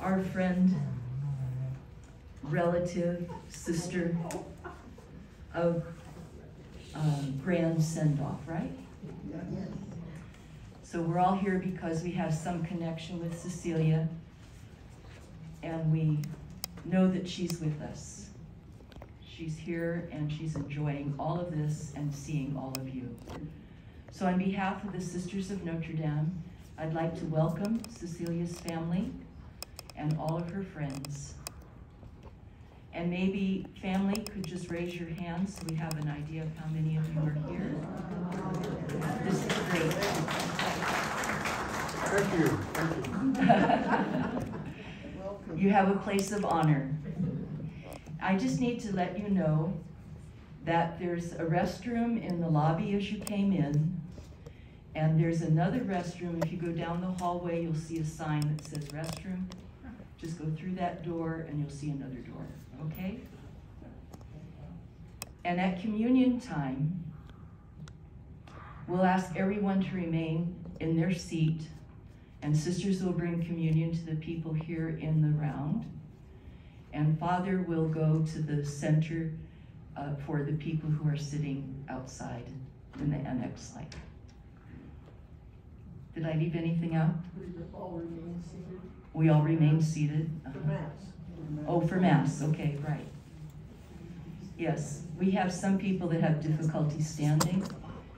our friend, relative, sister a um, grand send-off, right? So we're all here because we have some connection with Cecilia, and we know that she's with us. She's here and she's enjoying all of this and seeing all of you. So on behalf of the Sisters of Notre Dame, I'd like to welcome Cecilia's family and all of her friends. And maybe family could just raise your hands so we have an idea of how many of you are here. This is great. Thank you, thank you. You have a place of honor. I just need to let you know that there's a restroom in the lobby as you came in. And there's another restroom. If you go down the hallway, you'll see a sign that says restroom. Just go through that door and you'll see another door, okay? And at communion time, we'll ask everyone to remain in their seat and sisters will bring communion to the people here in the round. And Father will go to the center uh, for the people who are sitting outside in the annex light. Did I leave anything out? We all remain seated We all remain seated. for Uh-huh. mass. Oh, for Mass, okay, right. Yes, we have some people that have difficulty standing,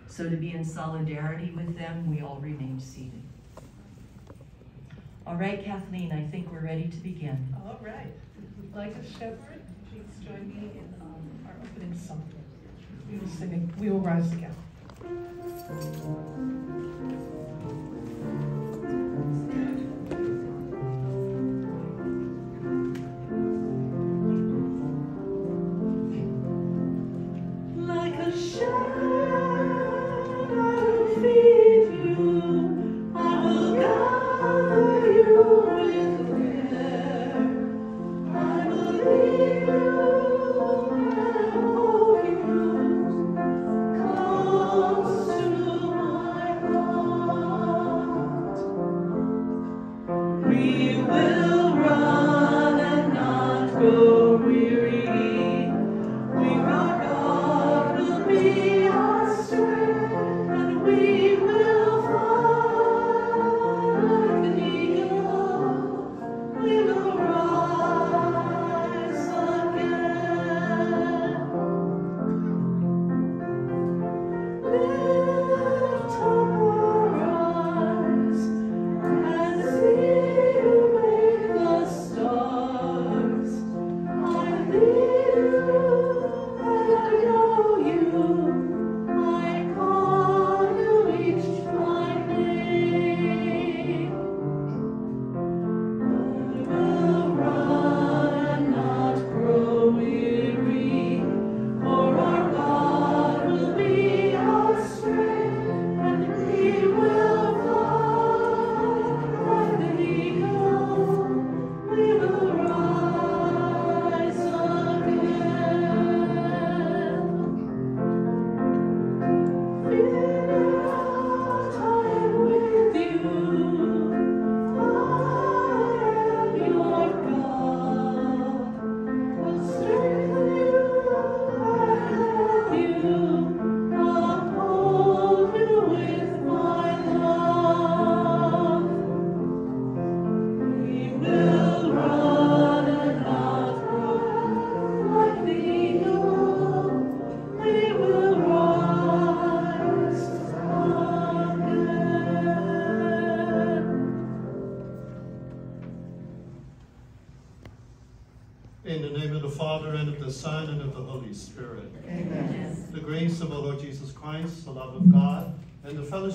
so to be in solidarity with them, we all remain seated. All right, Kathleen, I think we're ready to begin. All right. Like a shepherd, please join me in um, our opening song. We will sing, we will rise together. Like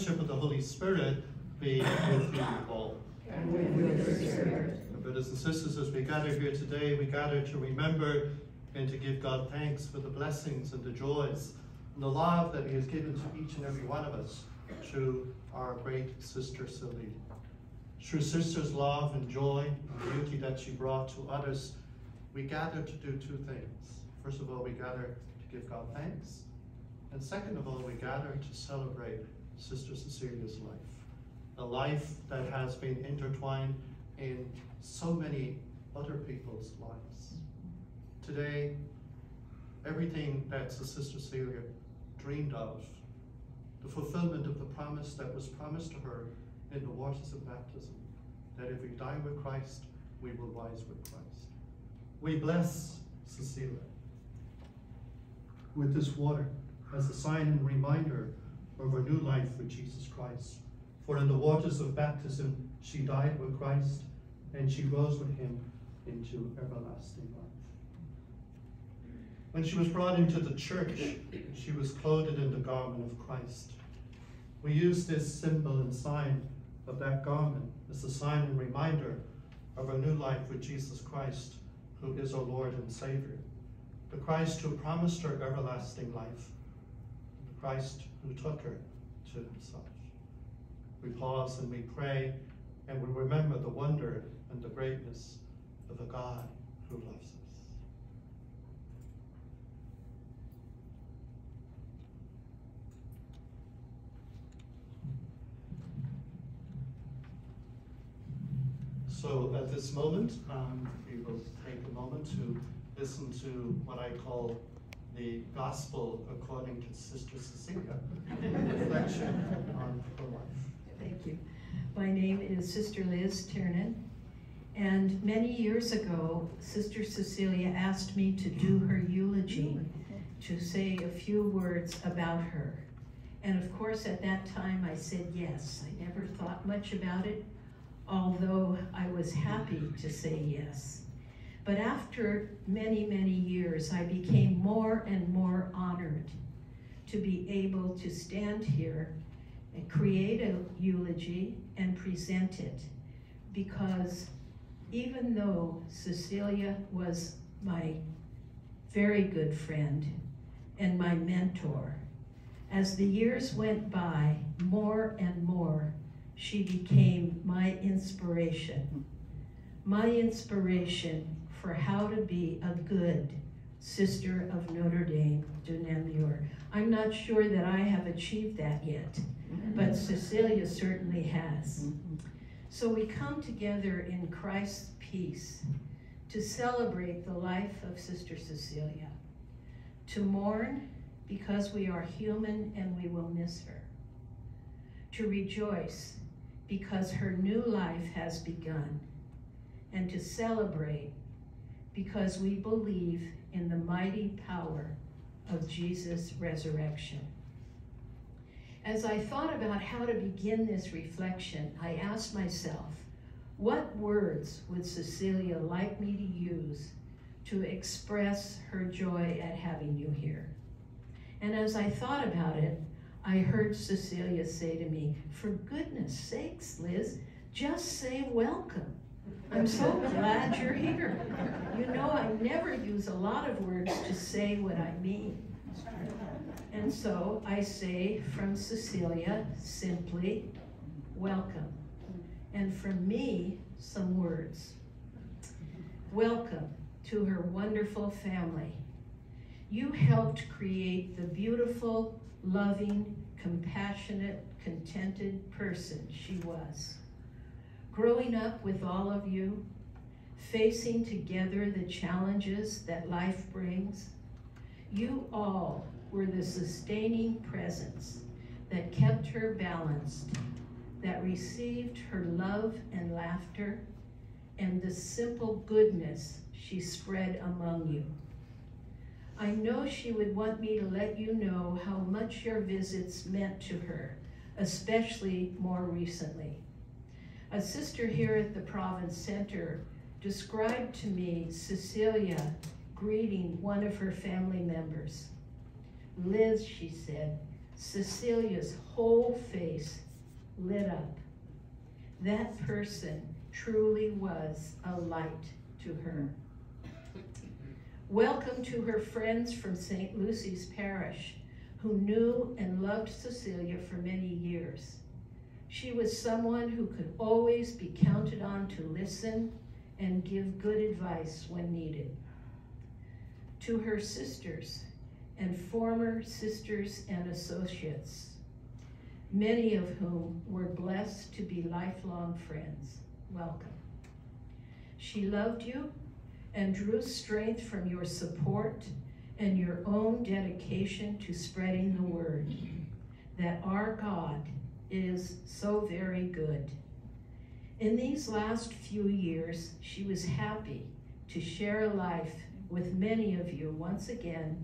fellowship of the Holy Spirit be with you all. And with your spirit. Brothers and sisters, as we gather here today, we gather to remember and to give God thanks for the blessings and the joys and the love that He has given to each and every one of us through our great sister Sylvie. Through sister's love and joy and beauty that she brought to others, we gather to do two things. First of all, we gather to give God thanks. And second of all, we gather to celebrate Sister Cecilia's life. A life that has been intertwined in so many other people's lives. Today, everything that Sister Celia dreamed of, the fulfillment of the promise that was promised to her in the waters of baptism, that if we die with Christ, we will rise with Christ. We bless Cecilia with this water as a sign and reminder of her new life with Jesus Christ. For in the waters of baptism, she died with Christ and she rose with him into everlasting life. When she was brought into the church, she was clothed in the garment of Christ. We use this symbol and sign of that garment as a sign and reminder of our new life with Jesus Christ, who is our Lord and Savior. The Christ who promised her everlasting life, the Christ who took her to himself. We pause and we pray and we remember the wonder and the greatness of a God who loves us. So at this moment, um, we will take a moment to listen to what I call the Gospel according to Sister Cecilia, reflection on her life. Thank you. My name is Sister Liz Tiernan, and many years ago, Sister Cecilia asked me to do her eulogy, to say a few words about her. And of course, at that time, I said yes. I never thought much about it, although I was happy to say yes. But after many, many years, I became more and more honored to be able to stand here and create a eulogy and present it. Because even though Cecilia was my very good friend and my mentor, as the years went by, more and more, she became my inspiration. My inspiration for how to be a good sister of Notre Dame de Namur. I'm not sure that I have achieved that yet, mm-hmm. but Cecilia certainly has. Mm-hmm. So we come together in Christ's peace to celebrate the life of Sister Cecilia, to mourn because we are human and we will miss her, to rejoice because her new life has begun, and to celebrate because we believe in the mighty power of Jesus' resurrection. As I thought about how to begin this reflection, I asked myself, what words would Cecilia like me to use to express her joy at having you here? And as I thought about it, I heard Cecilia say to me, For goodness sakes, Liz, just say welcome. I'm so glad you're here. You know, I never use a lot of words to say what I mean. And so I say from Cecilia simply, welcome. And from me, some words. Welcome to her wonderful family. You helped create the beautiful, loving, compassionate, contented person she was. Growing up with all of you, facing together the challenges that life brings, you all were the sustaining presence that kept her balanced, that received her love and laughter, and the simple goodness she spread among you. I know she would want me to let you know how much your visits meant to her, especially more recently. A sister here at the Province Center described to me Cecilia greeting one of her family members. Liz, she said, Cecilia's whole face lit up. That person truly was a light to her. Welcome to her friends from St. Lucy's Parish who knew and loved Cecilia for many years. She was someone who could always be counted on to listen and give good advice when needed. To her sisters and former sisters and associates, many of whom were blessed to be lifelong friends, welcome. She loved you and drew strength from your support and your own dedication to spreading the word that our God is so very good. In these last few years, she was happy to share a life with many of you once again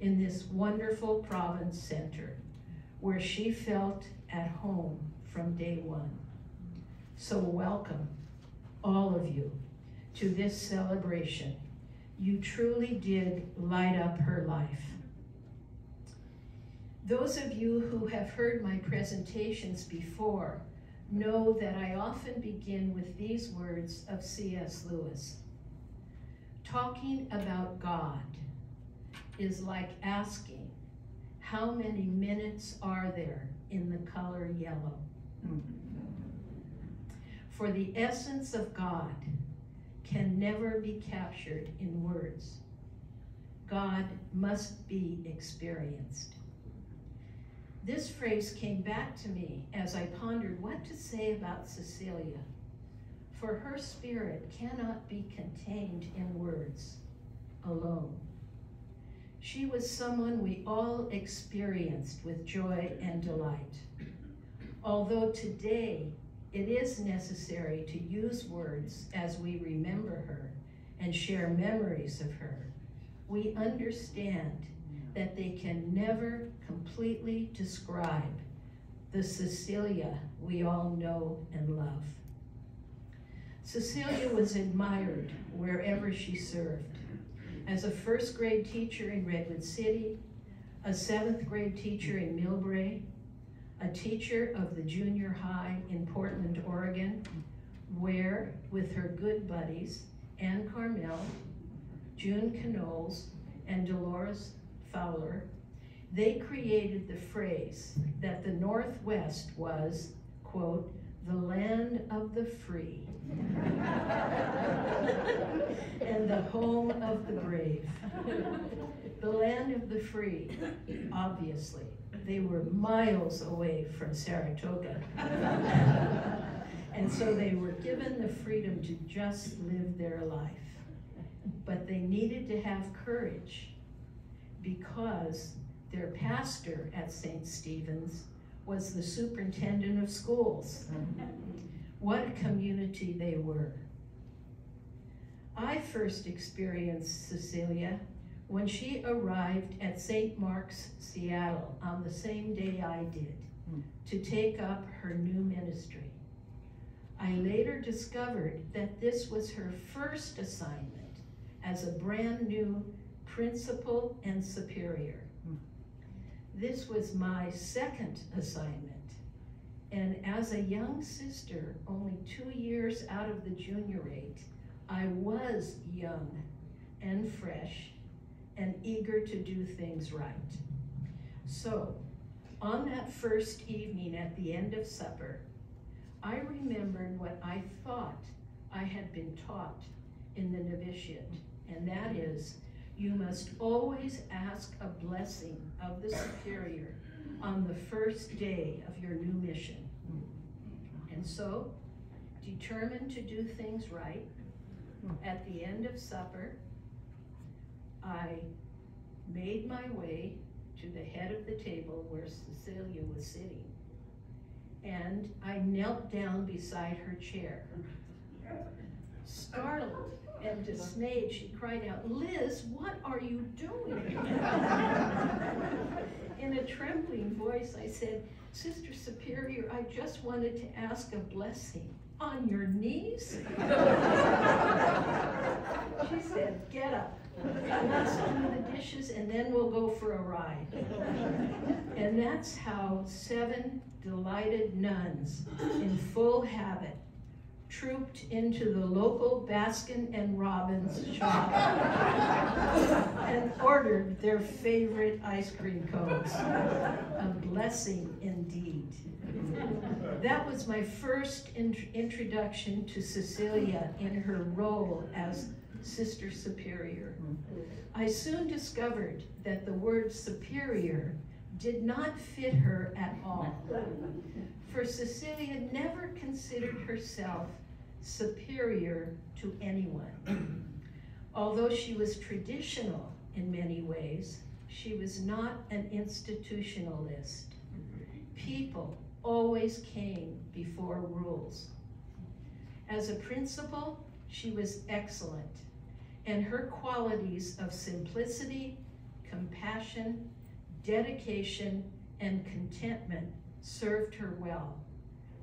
in this wonderful province center where she felt at home from day one. So welcome, all of you, to this celebration. You truly did light up her life. Those of you who have heard my presentations before know that I often begin with these words of C.S. Lewis. Talking about God is like asking, how many minutes are there in the color yellow? For the essence of God can never be captured in words. God must be experienced. This phrase came back to me as I pondered what to say about Cecilia, for her spirit cannot be contained in words alone. She was someone we all experienced with joy and delight. Although today it is necessary to use words as we remember her and share memories of her, we understand that they can never completely describe the Cecilia we all know and love. Cecilia was admired wherever she served. As a first grade teacher in Redwood City, a seventh grade teacher in Millbrae, a teacher of the junior high in Portland, Oregon, where, with her good buddies, Ann Carmel, June Knowles, and Dolores Fowler, they created the phrase that the Northwest was, quote, the land of the free and the home of the brave. The land of the free, obviously. They were miles away from Saratoga. and so they were given the freedom to just live their life. But they needed to have courage because their pastor at St. Stephen's was the superintendent of schools. What a community they were. I first experienced Cecilia when she arrived at St. Mark's, Seattle, on the same day I did, to take up her new ministry. I later discovered that this was her first assignment as a brand new principal and superior. This was my second assignment. And as a young sister, only two years out of the juniorate, I was young and fresh and eager to do things right. So, on that first evening at the end of supper, I remembered what I thought I had been taught in the novitiate, and that is you must always ask a blessing of the superior on the first day of your new mission. And so, determined to do things right, at the end of supper, I made my way to the head of the table where Cecilia was sitting. And I knelt down beside her chair. Startled and dismayed, she cried out, Liz, what are you doing? In a trembling voice, I said, Sister Superior, I just wanted to ask a blessing. On your knees? she said, Get up. Let's do the dishes and then we'll go for a ride. And that's how seven delighted nuns in full habit trooped into the local Baskin and Robbins shop and ordered their favorite ice cream cones. A blessing indeed. That was my first int introduction to Cecilia in her role as Sister Superior. I soon discovered that the word superior did not fit her at all. For Cecilia never considered herself superior to anyone. Although she was traditional in many ways, she was not an institutionalist. People always came before rules. As a principal, she was excellent, and her qualities of simplicity, compassion, dedication, and contentment served her well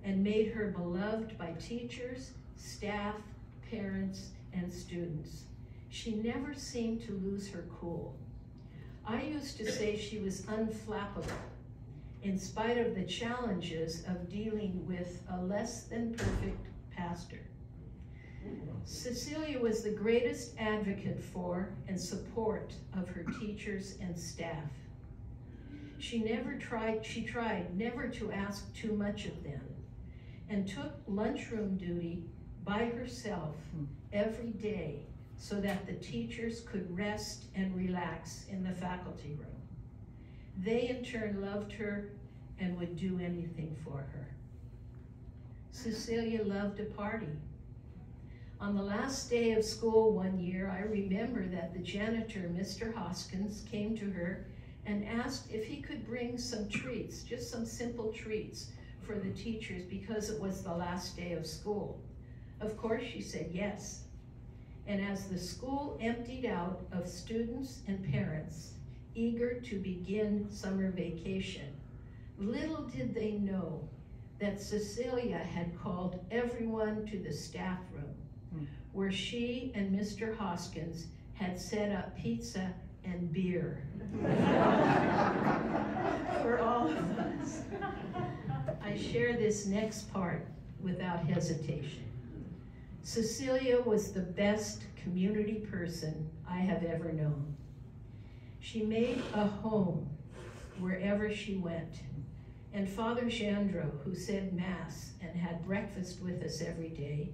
and made her beloved by teachers, staff, parents, and students. She never seemed to lose her cool. I used to say she was unflappable in spite of the challenges of dealing with a less than perfect pastor. Cecilia was the greatest advocate for and support of her teachers and staff. She never tried, she tried never to ask too much of them and took lunchroom duty by herself hmm. every day so that the teachers could rest and relax in the faculty room. They in turn loved her and would do anything for her. Cecilia loved a party. On the last day of school one year, I remember that the janitor, Mr. Hoskins, came to her and asked if he could bring some treats, just some simple treats for the teachers because it was the last day of school. Of course, she said yes. And as the school emptied out of students and parents, eager to begin summer vacation, little did they know that Cecilia had called everyone to the staff room, hmm. where she and Mr. Hoskins had set up pizza and beer for all of us. I share this next part without hesitation. Cecilia was the best community person I have ever known. She made a home wherever she went. And Father Chandro, who said Mass and had breakfast with us every day,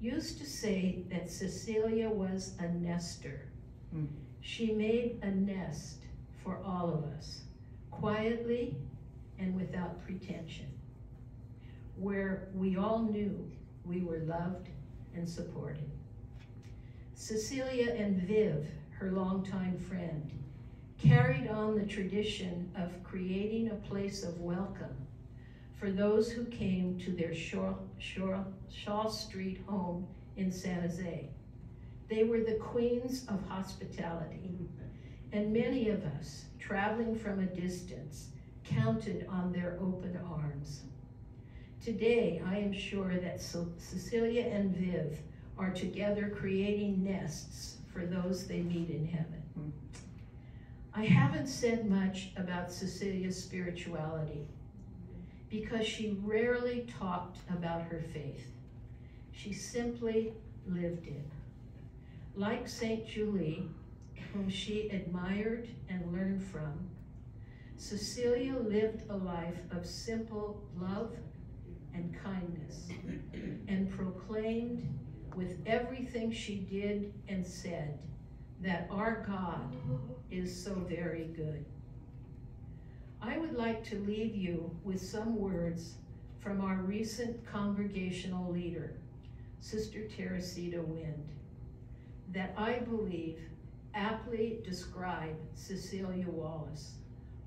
used to say that Cecilia was a nester. Mm. She made a nest for all of us, quietly and without pretension, where we all knew we were loved and supported. Cecilia and Viv, her longtime friend, carried on the tradition of creating a place of welcome for those who came to their Shaw, Street home in San Jose. They were the queens of hospitality, and many of us, traveling from a distance, counted on their open arms. Today, I am sure that Cecilia and Viv are together creating nests for those they meet in heaven. I haven't said much about Cecilia's spirituality because she rarely talked about her faith. She simply lived it. Like St. Julie, whom she admired and learned from, Cecilia lived a life of simple love and kindness and proclaimed with everything she did and said that our God is so very good. I would like to leave you with some words from our recent congregational leader, Sister Teresita Weind, that I believe aptly describe Cecilia Wallace,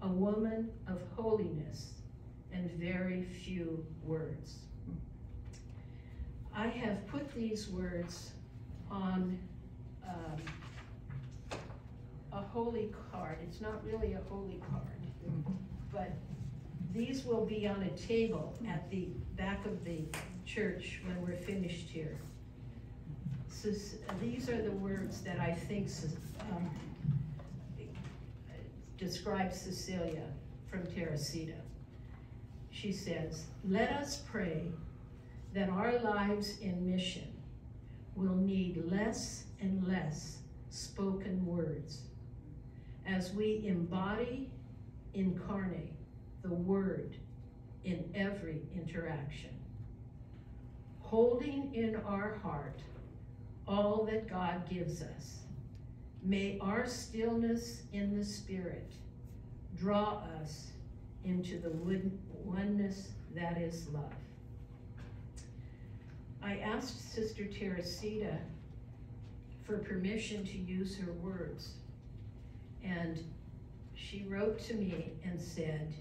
a woman of holiness and very few words. I have put these words on um, a holy card. It's not really a holy card, but these will be on a table at the back of the church when we're finished here. These are the words that I think um, describe Cecilia from Teresita. She says, let us pray that our lives in mission will need less and less spoken words as we embody, incarnate the word in every interaction, holding in our heart all that God gives us. May our stillness in the Spirit draw us into the oneness that is love. I asked Sister Teresita for permission to use her words. And she wrote to me and said,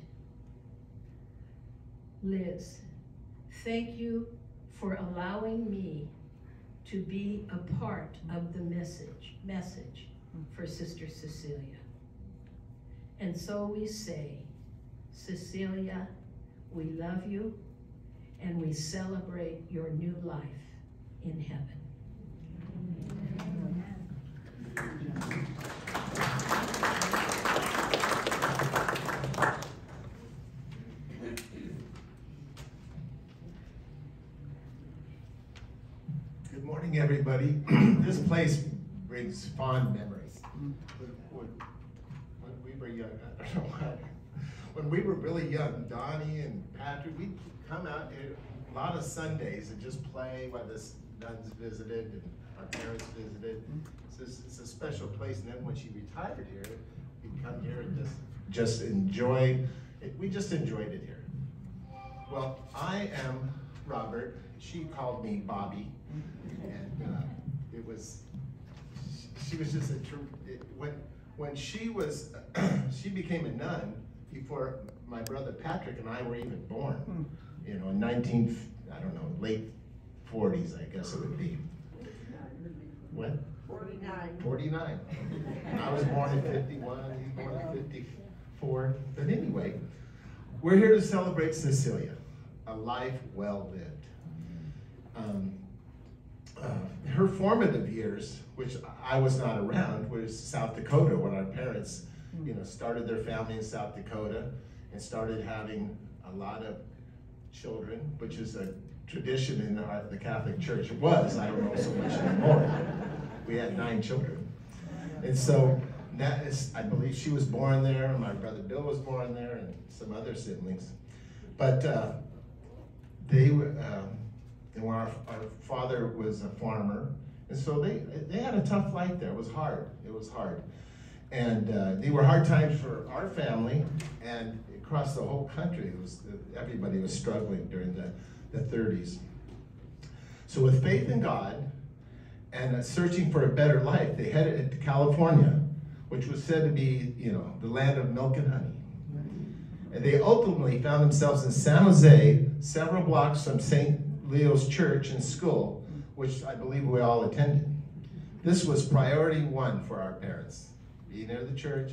Liz, thank you for allowing me to be a part of the message, message for Sister Cecilia. And so we say, Cecilia, we love you and we celebrate your new life in heaven. Good morning, everybody. This place brings fond memories. When, we were young, I don't know why. When we were really young, Donnie and Patrick, we'd come out a lot of Sundays and just play while the nuns visited and our parents visited. So it's, it's a special place, and then when she retired here, we'd come here and just, just enjoy, it. we just enjoyed it here. Well, I am Robert, she called me Bobby, and uh, it was, she was just a, tr- it- when, when she was, she became a nun before my brother Patrick and I were even born, you know, in nineteen, I don't know, late forties, I guess it would be. What? Forty-nine. Forty-nine. I was born in fifty-one, he was born in fifty-four, but anyway, we're here to celebrate Cecilia, a life well lived. Um, uh, her formative years, which I was not around, was South Dakota when our parents, you know, started their family in South Dakota and started having a lot of children, which is a tradition in our, the Catholic Church. It was, I don't know so much anymore. We had nine children. And so that is, I believe she was born there, my brother Bill was born there, and some other siblings. But uh, they were, um, and when our, our father was a farmer, and so they they had a tough life there. It was hard. It was hard, and uh, they were hard times for our family and across the whole country. It was everybody was struggling during the the 30s. So with faith in God and uh, searching for a better life, they headed to California, which was said to be, you know, the land of milk and honey. And they ultimately found themselves in San Jose, several blocks from St. Leo's church and school, which I believe we all attended. This was priority one for our parents. Be near the church,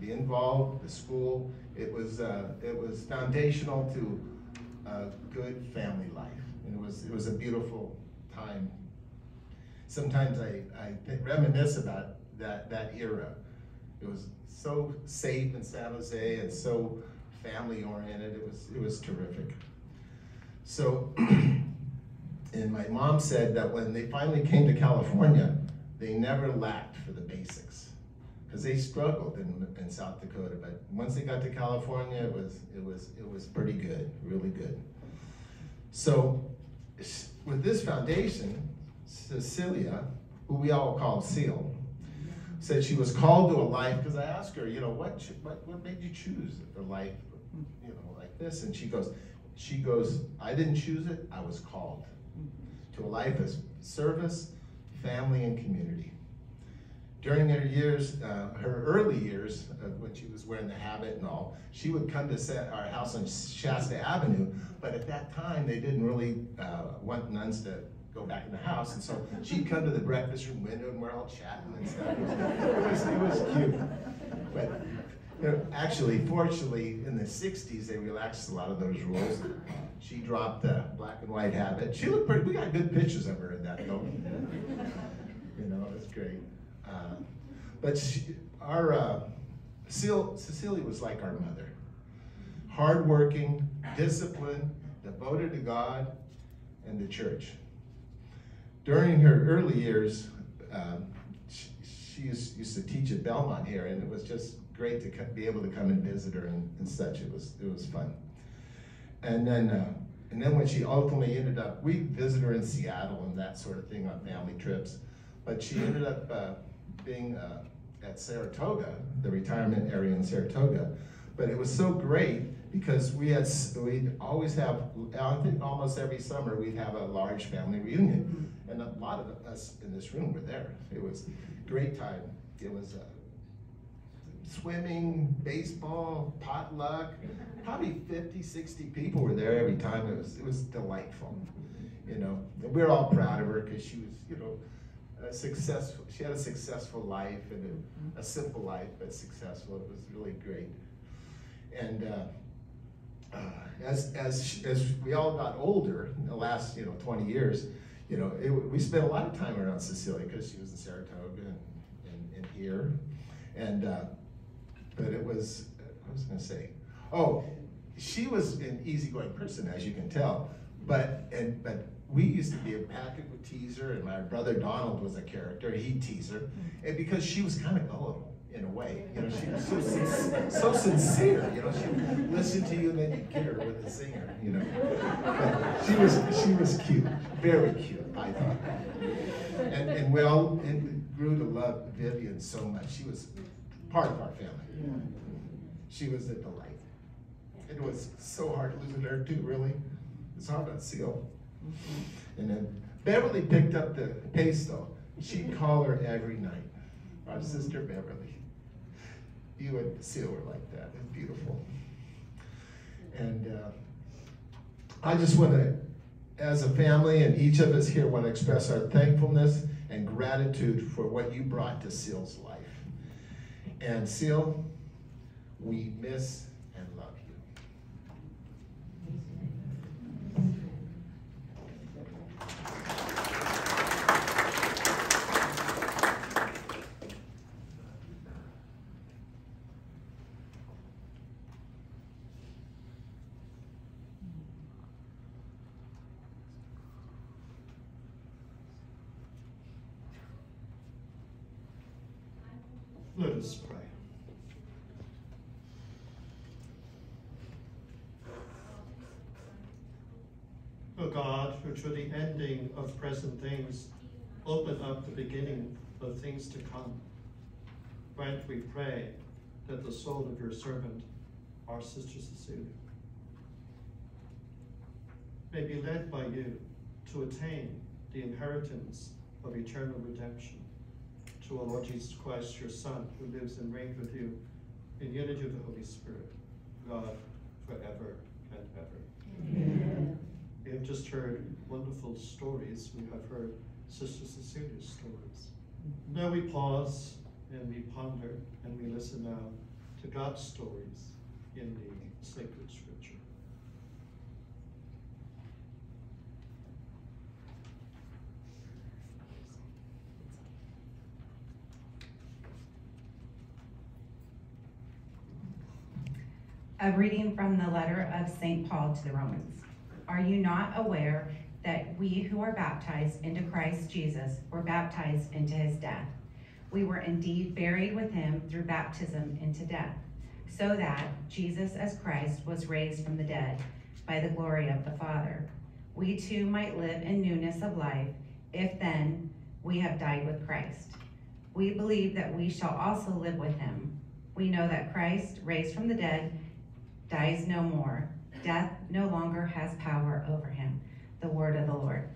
be involved, the school. It was, uh, it was foundational to a good family life. And it was, it was a beautiful time. Sometimes I, I reminisce about that, that era. It was so safe in San Jose and so family oriented. It was, it was terrific. So, and my mom said that when they finally came to California, they never lacked for the basics. Because they struggled in, in South Dakota, but once they got to California, it was, it was, it was pretty good, really good. So, with this foundation, Cecilia, who we all call Seal, said she was called to a life, because I asked her, you know, what, what, what made you choose a life, you know, like this? And she goes, she goes, I didn't choose it, I was called to a life of service, family, and community. During her years, uh, her early years, uh, when she was wearing the habit and all, she would come to our house on Shasta Avenue, but at that time, they didn't really uh, want nuns to go back in the house, and so she'd come to the breakfast room window and we're all chatting and stuff. It was, it was cute. But you know, actually, fortunately, in the '60s, they relaxed a lot of those rules. She dropped the black and white habit. She looked pretty. We got good pictures of her in that though. You know, it was great. Uh, but she, our uh, Cecil, Cecilia was like our mother. Hardworking, disciplined, devoted to God and the church. During her early years, um, she, she used, used to teach at Belmont here, and it was just great to be able to come and visit her and, and such. It was it was fun. And then uh, and then when she ultimately ended up, we visited her in Seattle and that sort of thing on family trips. But she ended up uh, being uh, at Saratoga, the retirement area in Saratoga. But it was so great because we had we always have I think almost every summer we'd have a large family reunion, and a lot of us in this room were there. It was a great time. It was. Uh, swimming, baseball, potluck. Probably 50, 60 people were there every time. It was, it was delightful, you know. We are all proud of her because she was, you know, a successful, she had a successful life and a, a, simple life, but successful. It was really great. And uh, uh, as, as, as we all got older, in the last, you know, 20 years, you know, it, we spent a lot of time around Cecilia because she was in Saratoga and, and, and here. And uh, but it was, I was gonna say, oh, she was an easygoing person, as you can tell, but, and, but we used to be a packet with teaser, and my brother Donald was a character, he'd tease her, mm-hmm. and because she was kind of gullible in a way, you know, she was so, so sincere, you know, she would listen to you and then you'd get her with a singer, you know. But she was, she was cute, very cute, I thought. And, and we all and grew to love Vivian so much. She was part of our family. She was a delight. It was so hard losing her too, really. It's hard on Seal. And then Beverly picked up the pace though. She'd call her every night. Our sister Beverly. You and Seal were like that. It's beautiful. And uh, I just want to, as a family and each of us here want to express our thankfulness and gratitude for what you brought to Seal's life. And Seal, we miss and love you. Let us pray. O God, who through the ending of present things open up the beginning of things to come, grant, we pray, that the soul of your servant, our sister Cecilia, may be led by you to attain the inheritance of eternal redemption to our Lord Jesus Christ, your Son, who lives and reigns with you in unity of the Holy Spirit, God, forever and ever. Amen. We have just heard wonderful stories. We have heard Sister Cecilia's stories. Now we pause and we ponder and we listen now to God's stories in the sacred scripture. A reading from the letter of St. Paul to the Romans. Are you not aware that we who are baptized into Christ Jesus were baptized into his death? We were indeed buried with him through baptism into death, so that Jesus as Christ was raised from the dead by the glory of the Father. We too might live in newness of life, if then we have died with Christ. We believe that we shall also live with him. We know that Christ, raised from the dead, dies no more. Death no longer has power over him. The word of the Lord.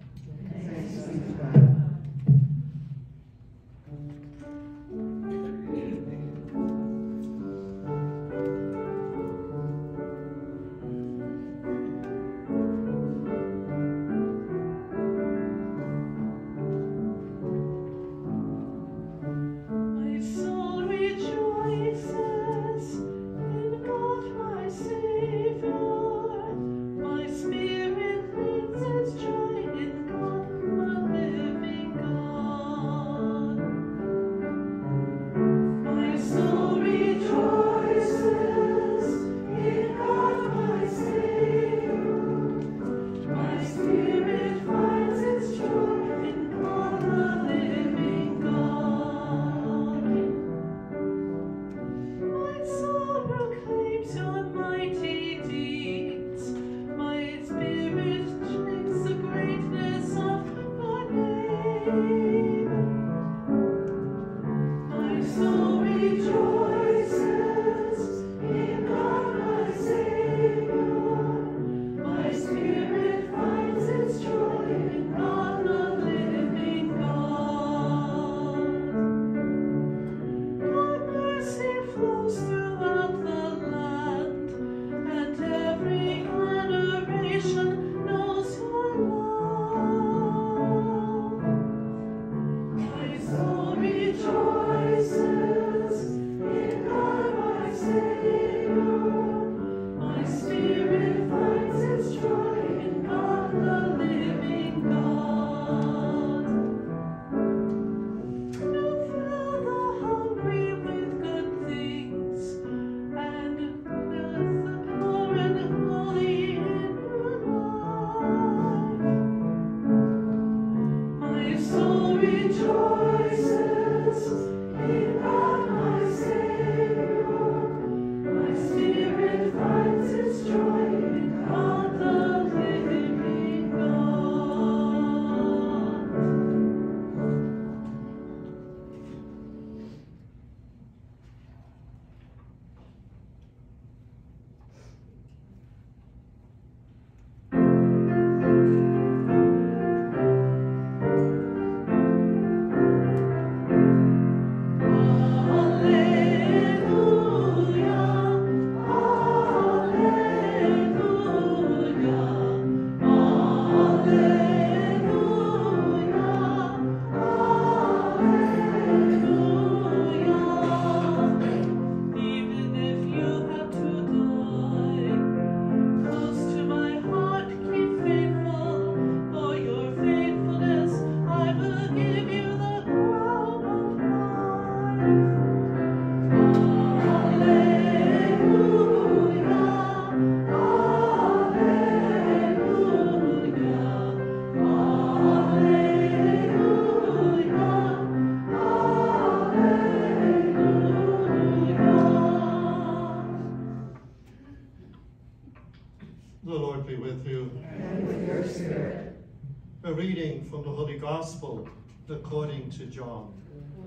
According to John.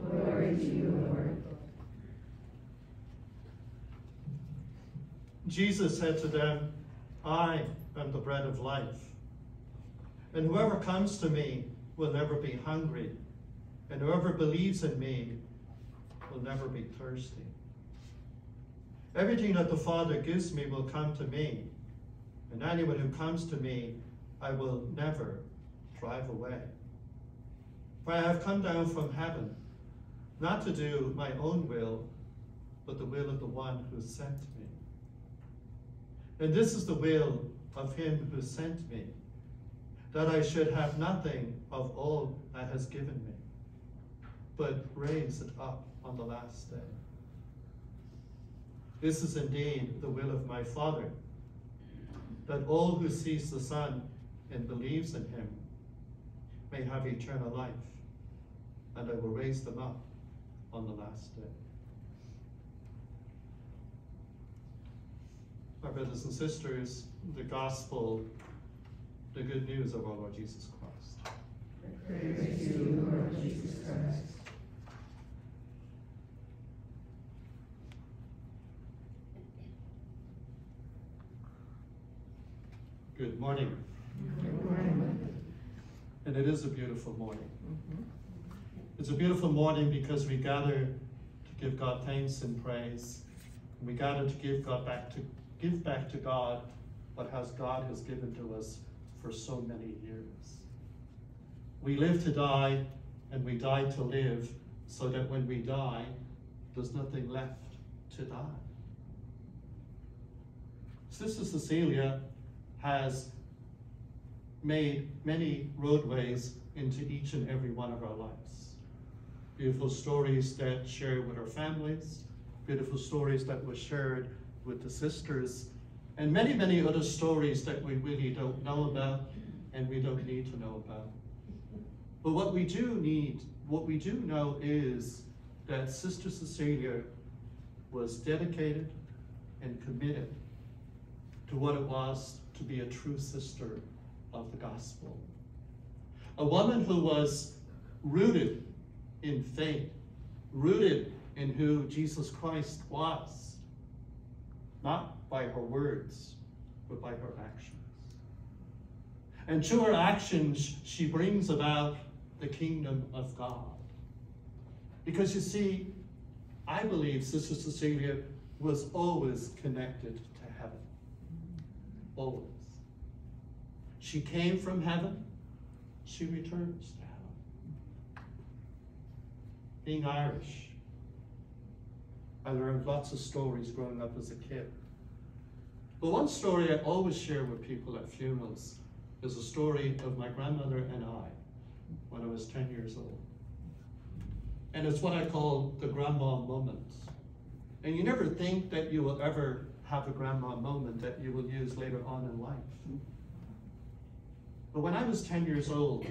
Glory to you, Lord. Jesus said to them, I am the bread of life. And whoever comes to me will never be hungry, and whoever believes in me will never be thirsty. Everything that the Father gives me will come to me, and anyone who comes to me, I will never drive away. For I have come down from heaven, not to do my own will, but the will of the one who sent me. And this is the will of him who sent me, that I should have nothing of all that has given me, but raise it up on the last day. This is indeed the will of my Father, that all who sees the Son and believes in him may have eternal life, and I will raise them up on the last day. My brothers and sisters, the gospel, the good news of our Lord Jesus Christ. Praise to you, Lord Jesus Christ. Good morning. And it is a beautiful morning. Mm-hmm. It's a beautiful morning because we gather to give God thanks and praise. We gather to give God back to give back to God what has God has given to us for so many years. We live to die and we die to live so that when we die, there's nothing left to die. Sister Cecilia has made many roadways into each and every one of our lives. Beautiful stories that shared with our families, beautiful stories that were shared with the sisters, and many, many other stories that we really don't know about and we don't need to know about. But what we do need, what we do know is that Sister Cecilia was dedicated and committed to what it was to be a true sister of the gospel. A woman who was rooted in faith, rooted in who Jesus Christ was, not by her words, but by her actions. And through her actions, she brings about the kingdom of God. Because you see, I believe Sister Cecilia was always connected to heaven. Always. She came from heaven, she returns. Being Irish, I learned lots of stories growing up as a kid. But one story I always share with people at funerals is a story of my grandmother and I when I was 10 years old. And it's what I call the grandma moment. And you never think that you will ever have a grandma moment that you will use later on in life. But when I was 10 years old,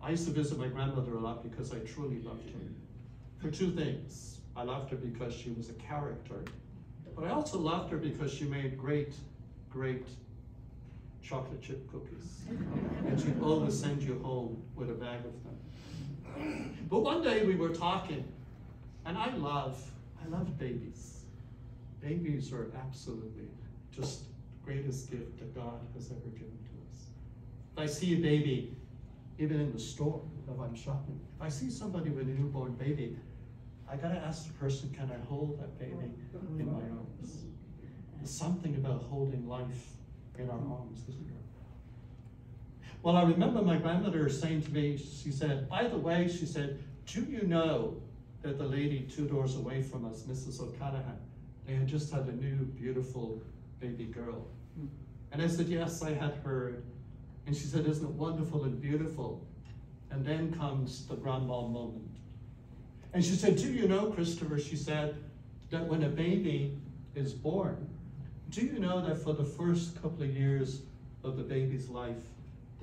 I used to visit my grandmother a lot because I truly loved her. For two things. I loved her because she was a character, but I also loved her because she made great, great chocolate chip cookies. And she'd always send you home with a bag of them. But one day we were talking, and I love, I love babies. Babies are absolutely just the greatest gift that God has ever given to us. If I see a baby, even in the store, if I'm shopping, if I see somebody with a newborn baby, I gotta ask the person, can I hold that baby in my arms? There's something about holding life in our arms, isn't there? Well, I remember my grandmother saying to me, she said, by the way, she said, do you know that the lady two doors away from us, Mrs. O'Callaghan, they had just had a new, beautiful baby girl. And I said, yes, I had heard. And she said, isn't it wonderful and beautiful? And then comes the grandma moment. And she said, do you know, Christopher, she said, that when a baby is born, do you know that for the first couple of years of the baby's life,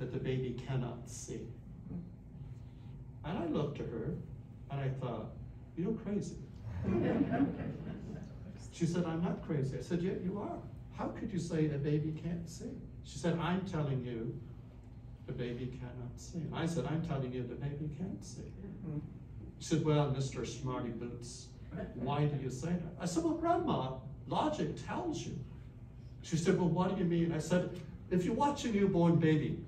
that the baby cannot see? And I looked at her and I thought, you're crazy. She said, I'm not crazy. I said, yeah, you are. How could you say a baby can't see? She said, I'm telling you the baby cannot see. And I said, I'm telling you, the baby can't see. Mm-hmm. She said, well, Mr. Smarty Boots, why do you say that? I said, well, Grandma, logic tells you. She said, well, what do you mean? I said, if you watch a newborn baby,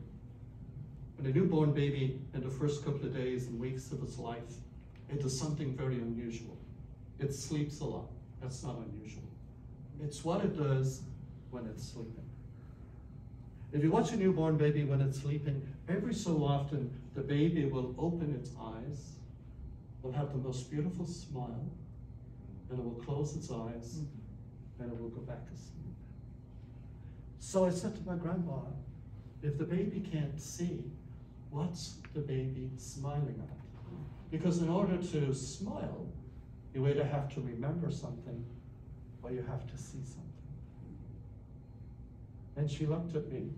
and a newborn baby in the first couple of days and weeks of its life, it does something very unusual. It sleeps a lot. That's not unusual. It's what it does when it's sleeping. If you watch a newborn baby when it's sleeping, every so often the baby will open its eyes, will have the most beautiful smile, and it will close its eyes, mm-hmm. and it will go back to sleep. So I said to my grandma, if the baby can't see, what's the baby smiling at? Because in order to smile, you either have to remember something or you have to see something. And she looked at me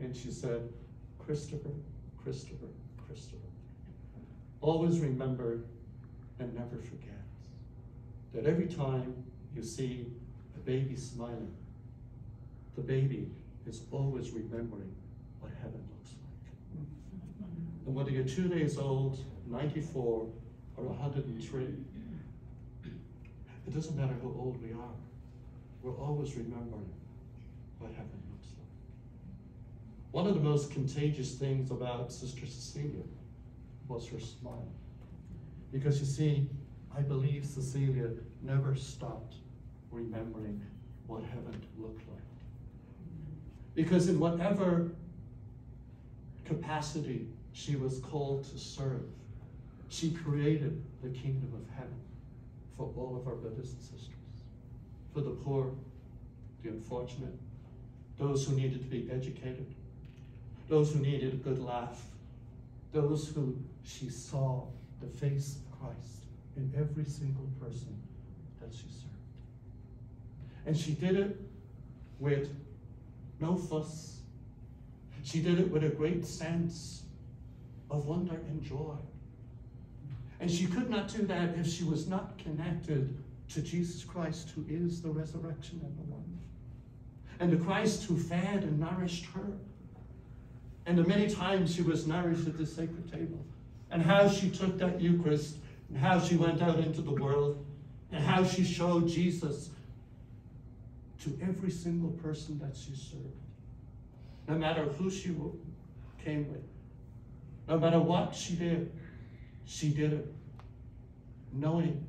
and she said, Christopher, Christopher, Christopher. Always remember and never forget that every time you see a baby smiling, the baby is always remembering what heaven looks like. And whether you're two days old, 94, or 103, it doesn't matter how old we are, we're always remembering what heaven looks like. One of the most contagious things about Sister Cecilia was her smile. Because you see, I believe Cecilia never stopped remembering what heaven looked like. Because in whatever capacity she was called to serve, she created the kingdom of heaven for all of our brothers and sisters, for the poor, the unfortunate, those who needed to be educated, those who needed a good laugh, those who she saw the face of Christ in every single person that she served. And she did it with no fuss. She did it with a great sense of wonder and joy. And she could not do that if she was not connected to Jesus Christ, who is the resurrection and the life. And the Christ who fed and nourished her. And the many times she was nourished at the sacred table. And how she took that Eucharist, and how she went out into the world, and how she showed Jesus to every single person that she served. No matter who she came with, no matter what she did, she did it knowing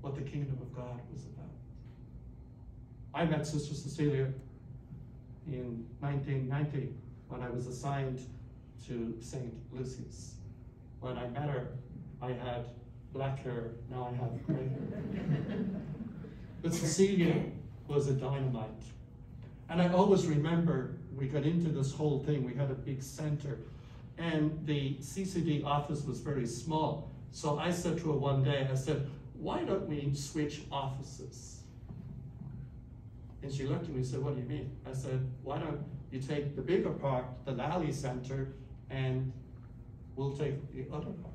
what the kingdom of God was about. I met Sister Cecilia in 1990 when I was assigned to St. Lucy's. When I met her, I had black hair, now I have gray hair. But Cecilia was a dynamite. And I always remember we got into this whole thing, we had a big center, and the CCD office was very small. So I said to her one day, I said, why don't we switch offices? And she looked at me and said, what do you mean? I said, why don't you take the bigger part, the Lally Center, and we'll take the other part.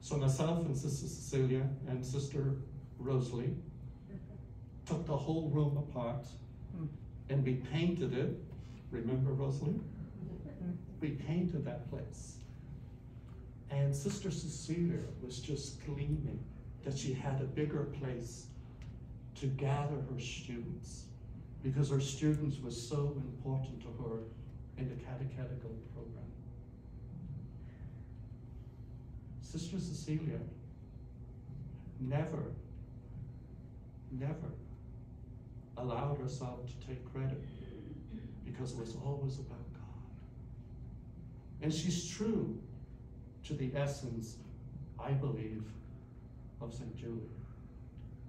So myself and Sister Cecilia and Sister Rosalie took the whole room apart hmm. and we painted it. Remember Rosalie? We painted that place. And Sister Cecilia was just gleaming that she had a bigger place to gather her students because her students were so important to her in the catechetical program. Sister Cecilia never, never allowed herself to take credit because it was always about God. And she's true to the essence, I believe, of St. Julie,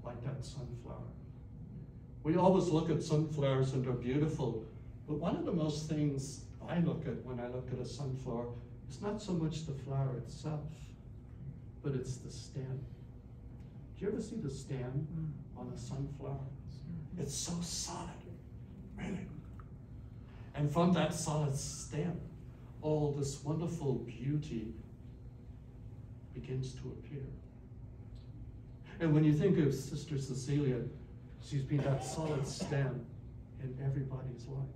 like that sunflower. We always look at sunflowers and they're beautiful, but one of the most things I look at when I look at a sunflower is not so much the flower itself, but it's the stem. Do you ever see the stem mm. on a sunflower? It's so solid, really. And from that solid stem, all this wonderful beauty begins to appear. And when you think of Sister Cecilia, she's been that solid stem in everybody's life.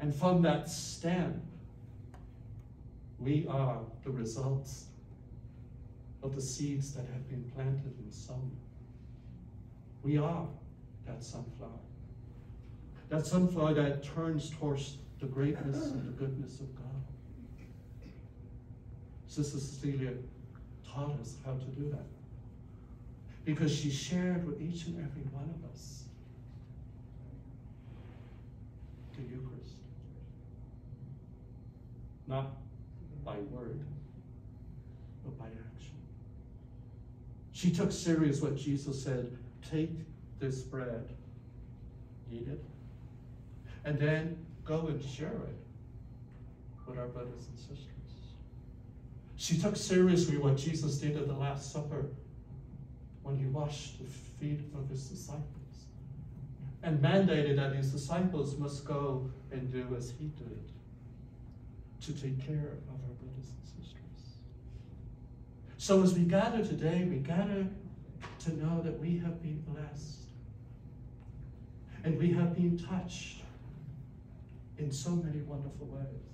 And from that stem, we are the results of the seeds that have been planted and sown. We are that sunflower. That sunflower that turns towards the greatness and the goodness of God. Sister Cecilia taught us how to do that. Because she shared with each and every one of us the Eucharist. Not by word, but by action. She took serious what Jesus said take this bread, eat it, and then go and share it with our brothers and sisters. She took seriously what Jesus did at the Last Supper when he washed the feet of his disciples and mandated that his disciples must go and do as he did to take care of our brothers and sisters. So as we gather today, we gather to know that we have been blessed and we have been touched in so many wonderful ways.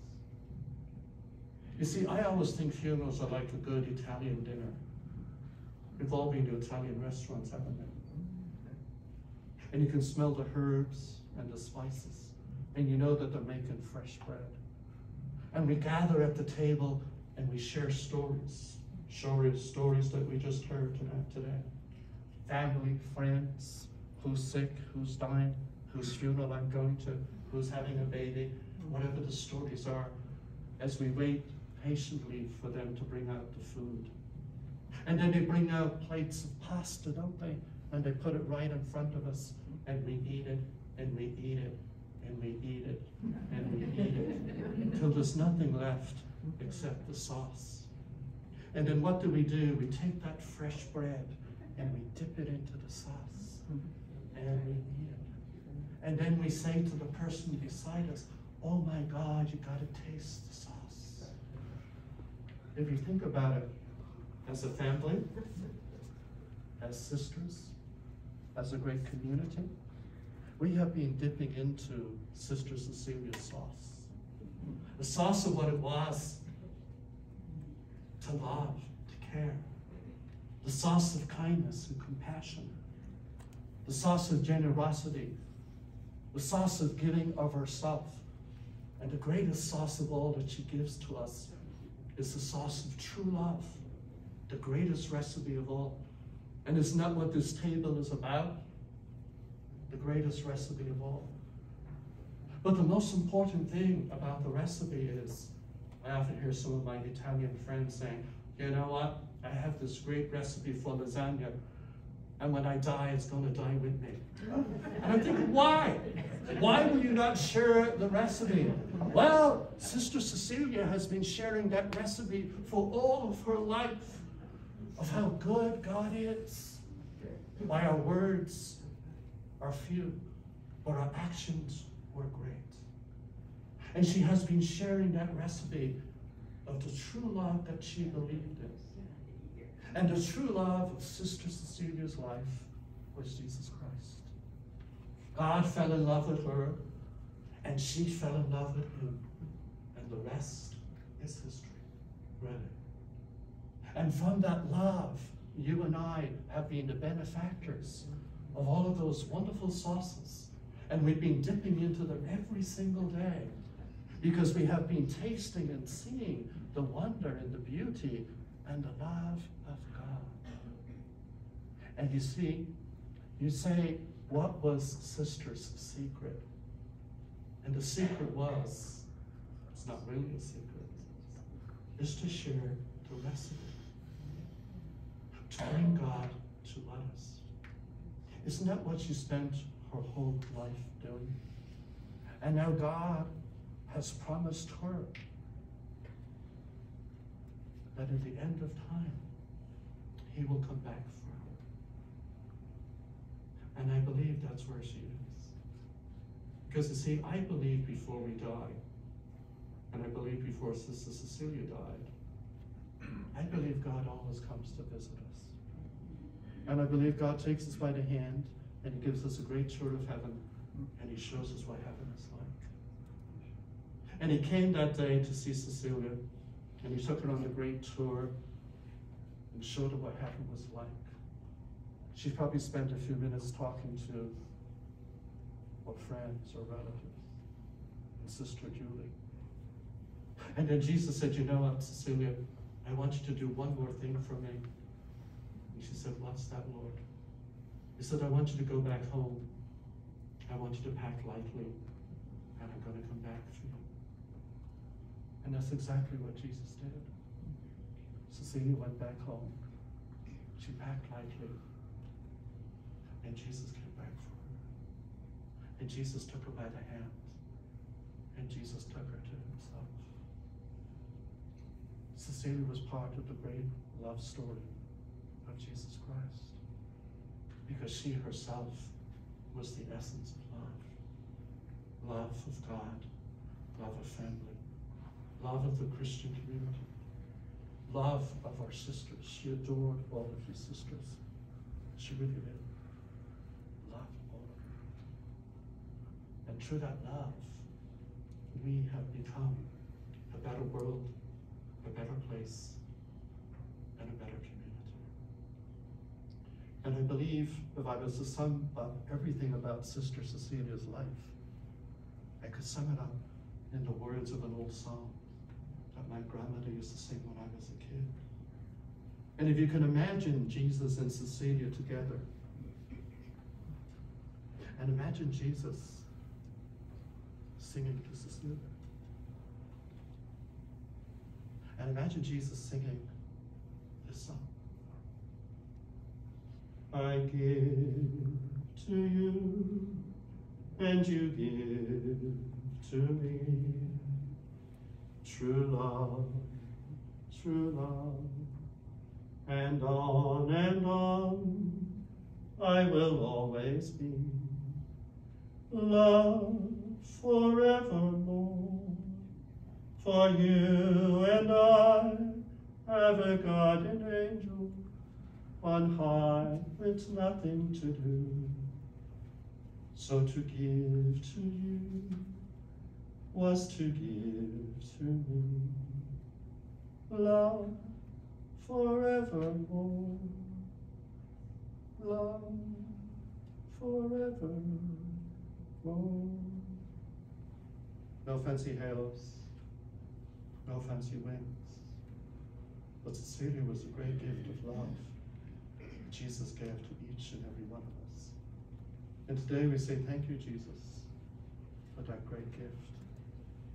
You see, I always think funerals are like a good Italian dinner. We've all been to Italian restaurants, haven't we? And you can smell the herbs and the spices, and you know that they're making fresh bread. And we gather at the table and we share stories, stories, stories that we just heard tonight, today. Family, friends, who's sick, who's dying, whose funeral I'm going to, who's having a baby, whatever the stories are, as we wait patiently for them to bring out the food. And then they bring out plates of pasta, don't they? And they put it right in front of us, and we eat it, and we eat it, and we eat it, and we eat it, until there's nothing left except the sauce. And then what do we do? We take that fresh bread and we dip it into the sauce, and we eat it. And then we say to the person beside us, Oh my God, you gotta taste the sauce. If you think about it, as a family, as sisters, as a great community, we have been dipping into Sister Cecilia's sauce. The sauce of what it was to love, to care. The sauce of kindness and compassion. The sauce of generosity. The sauce of giving of herself. And the greatest sauce of all that she gives to us is the sauce of true love, the greatest recipe of all. And it's not what this table is about, the greatest recipe of all. But the most important thing about the recipe is I often hear some of my Italian friends saying, you know what? I have this great recipe for lasagna, and when I die, it's going to die with me. And I'm thinking, why? Why will you not share the recipe? Well, Sister Cecilia has been sharing that recipe for all of her life of how good God is. Why our words are few, but our actions were great. And she has been sharing that recipe of the true love that she believed in. And the true love of Sister Cecilia's life was Jesus Christ. God fell in love with her, and she fell in love with him. And the rest is history, really. And from that love, you and I have been the benefactors of all of those wonderful sauces. And we've been dipping into them every single day because we have been tasting and seeing the wonder and the beauty and the love of God. And you see, you say, what was sister's secret? And the secret was, it's not really a secret, is to share the recipe. To bring God to others. Isn't that what she spent her whole life doing? And now God has promised her that at the end of time, he will come back for her. And I believe that's where she is. Because you see, I believe before we die, and I believe before Sister Cecilia died, I believe God always comes to visit us. And I believe God takes us by the hand and he gives us a great tour of heaven and he shows us what heaven is like. And he came that day to see Cecilia, and he took her on the great tour and showed her what heaven was like. She probably spent a few minutes talking to what friends or relatives and Sister Julie. And then Jesus said, You know what, Cecilia, I want you to do one more thing for me. She said, What's that, Lord? He said, I want you to go back home. I want you to pack lightly, and I'm going to come back for you. And that's exactly what Jesus did. Cecilia went back home. She packed lightly, and Jesus came back for her. And Jesus took her by the hand, and Jesus took her to himself. Cecilia was part of the great love story of Jesus Christ because she herself was the essence of love love of God, love of family, love of the Christian community, love of our sisters. She adored all of these sisters. She really did. Love all of them. And through that love, we have become a better world, a better place, and a better community. And I believe if I was to sum up everything about Sister Cecilia's life, I could sum it up in the words of an old song that my grandmother used to sing when I was a kid. And if you can imagine Jesus and Cecilia together, and imagine Jesus singing to Cecilia. And imagine Jesus singing this song. I give to you, and you give to me. True love, true love, and on and on I will always be. Love forevermore. For you and I have a guardian angel on high with nothing to do. So to give to you was to give to me love forevermore. Love forevermore. No fancy halos, no fancy wings. But Cecilia was a great gift of love Jesus gave to each and every one of us. And today we say, Thank you, Jesus, for that great gift.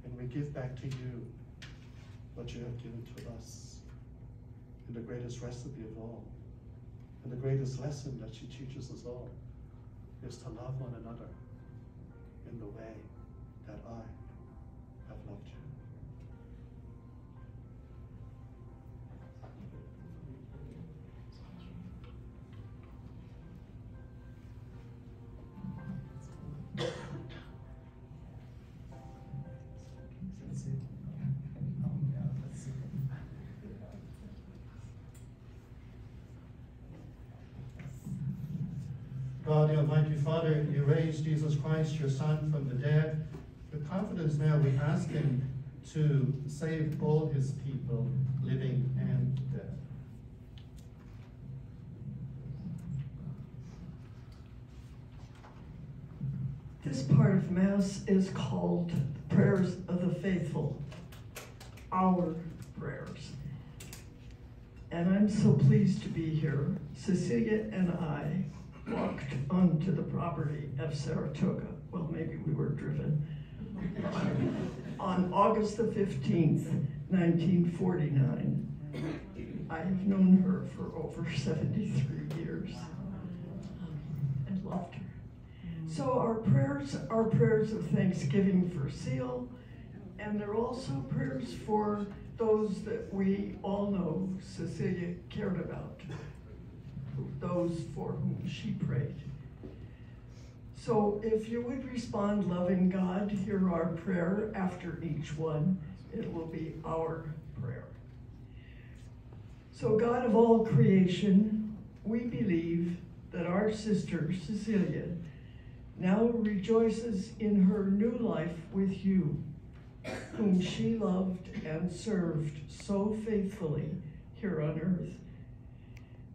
And we give back to you what you have given to us And the greatest recipe of all. And the greatest lesson that she teaches us all is to love one another in the way that I have loved you. Father, you raised Jesus Christ, your Son, from the dead. With confidence now we ask him to save all his people, living and dead. This part of Mass is called Prayers of the Faithful, our prayers. And I'm so pleased to be here. Cecilia and I walked onto the property of Saratoga. Well, maybe we were driven. On August the 15th, 1949. I have known her for over 73 years and loved her. So our prayers are prayers of thanksgiving for Ceil, and they're also prayers for those that we all know Cecilia cared about, those for whom she prayed. So if you would respond, loving God, hear our prayer after each one. It will be our prayer. So, God of all creation, we believe that our sister Cecilia now rejoices in her new life with you. whom she loved and served so faithfully here on earth.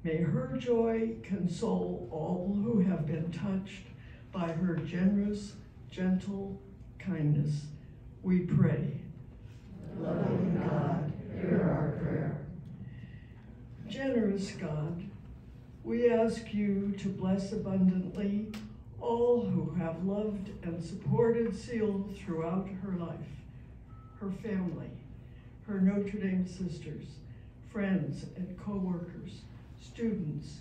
May her joy console all who have been touched by her generous, gentle kindness. We pray. Loving God, hear our prayer. Generous God, we ask you to bless abundantly all who have loved and supported Ceil throughout her life, her family, her Notre Dame sisters, friends and co-workers, students,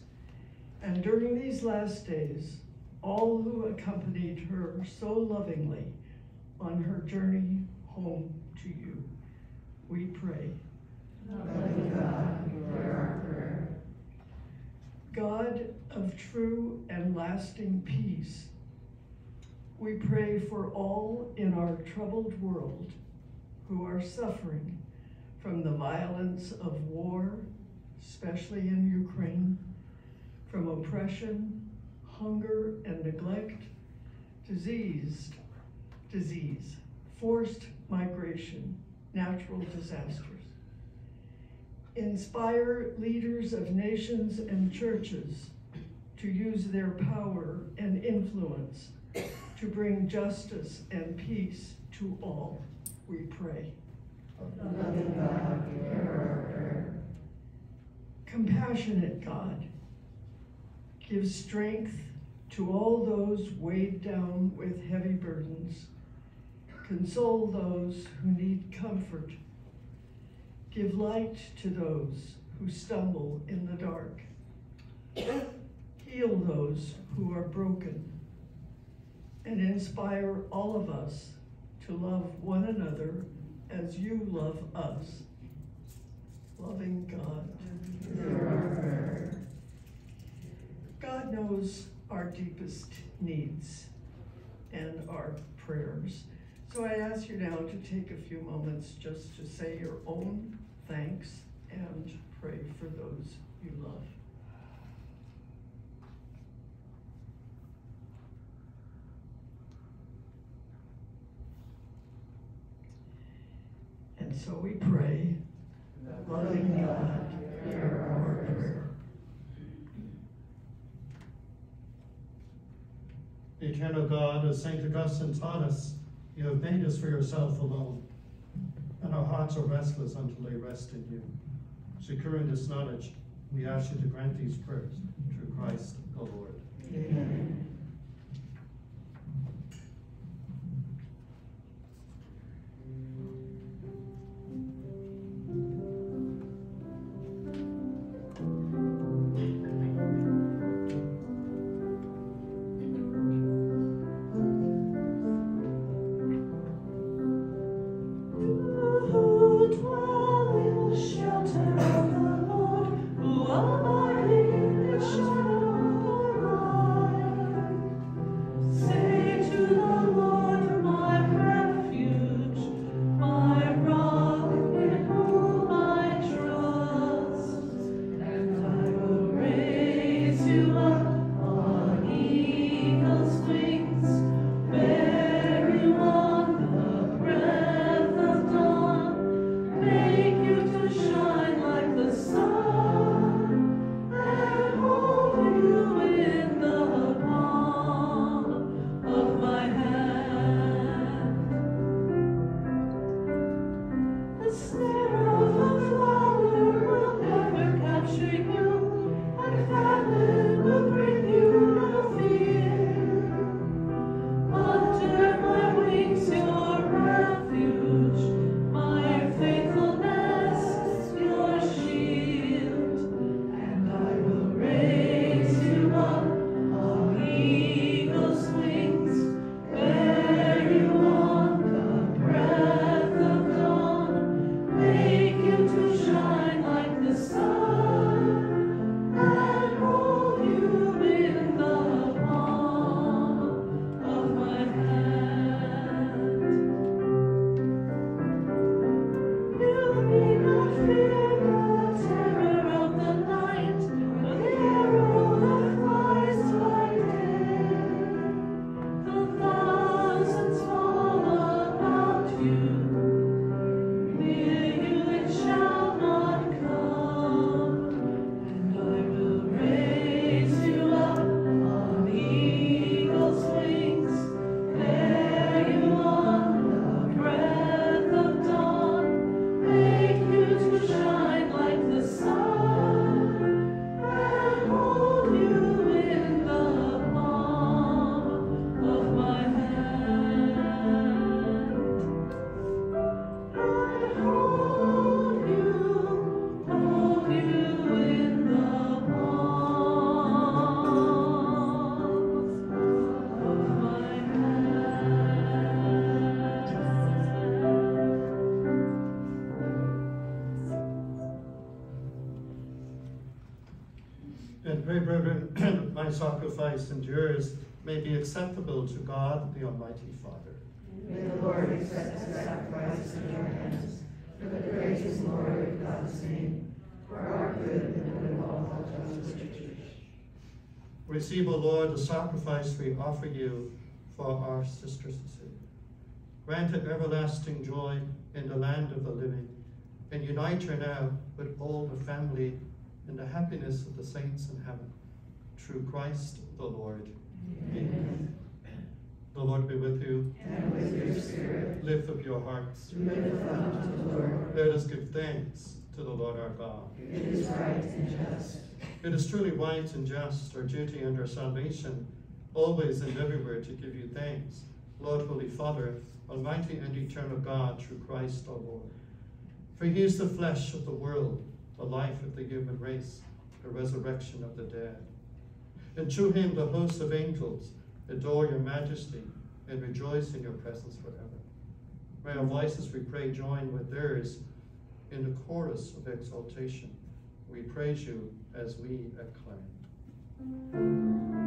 and during these last days, all who accompanied her so lovingly on her journey home to you. We pray. God of true and lasting peace, we pray for all in our troubled world who are suffering from the violence of war, especially in Ukraine, from oppression, hunger and neglect, diseased, disease, forced migration, natural disasters. Inspire leaders of nations and churches to use their power and influence to bring justice and peace to all, we pray. Compassionate God, give strength to all those weighed down with heavy burdens. Console those who need comfort. Give light to those who stumble in the dark. Heal those who are broken. And inspire all of us to love one another as you love us. Loving God. God knows our deepest needs and our prayers. So I ask you now to take a few moments just to say your own thanks and pray for those you love. And so we pray, loving God, hear our prayer. Eternal God, as St. Augustine taught us, you have made us for yourself alone, and our hearts are restless until they rest in you. Secure in this knowledge, we ask you to grant these prayers through Christ the Lord. Amen. Sacrifice and yours may be acceptable to God, the Almighty Father. May the Lord accept the sacrifice in your hands, for the and glory of God's name, for our good and the good of all God's church. Receive, O Lord, the sacrifice we offer you for our sister Cecilia. Grant her everlasting joy in the land of the living, and unite her now with all the family in the happiness of the saints in heaven. Through Christ the Lord. Amen. The Lord be with you. And with your spirit, Lift up your hearts. lift up to the Lord. Let us give thanks to the Lord our God. It is right and just. It is truly right and just, our duty and our salvation, always and everywhere to give you thanks, Lord, Holy Father, Almighty and eternal God, through Christ our Lord. For he is the flesh of the world, the life of the human race, the resurrection of the dead. And through him the hosts of angels adore your majesty and rejoice in your presence forever. May our voices, we pray, join with theirs in the chorus of exaltation. We praise you as we acclaim.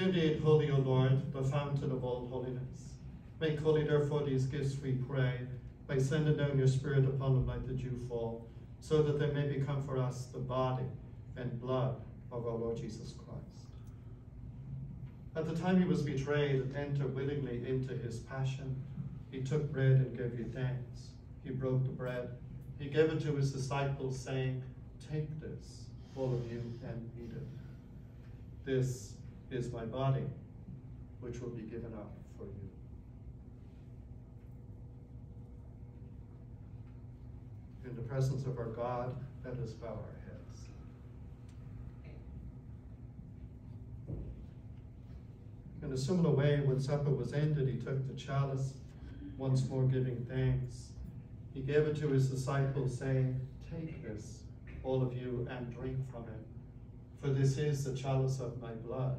You indeed, holy O Lord, the fountain of all holiness. Make holy, therefore, these gifts, we pray, by sending down your Spirit upon them like the dew fall, so that they may become for us the body and blood of our Lord Jesus Christ. At the time he was betrayed and entered willingly into his passion, he took bread and gave you thanks. He broke the bread. He gave it to his disciples, saying, Take this, all of you, and eat it. This is my body, which will be given up for you. In the presence of our God, let us bow our heads. In a similar way, when supper was ended, he took the chalice, once more giving thanks. He gave it to his disciples, saying, Take this, all of you, and drink from it. For this is the chalice of my blood,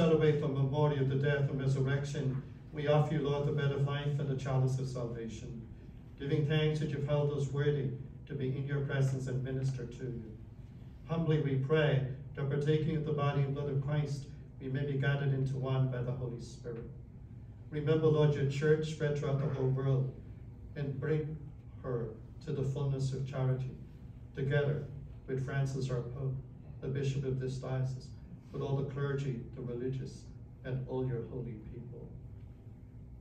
Celebrate the memorial of the death and resurrection, we offer you, Lord, the bread of life and the chalice of salvation, giving thanks that you've held us worthy to be in your presence and minister to you. Humbly we pray that partaking of the body and blood of Christ, we may be gathered into one by the Holy Spirit. Remember, Lord, your church spread throughout the whole world, and bring her to the fullness of charity, together with Francis our Pope, the Bishop of this diocese, with all the clergy, the religious, and all your holy people.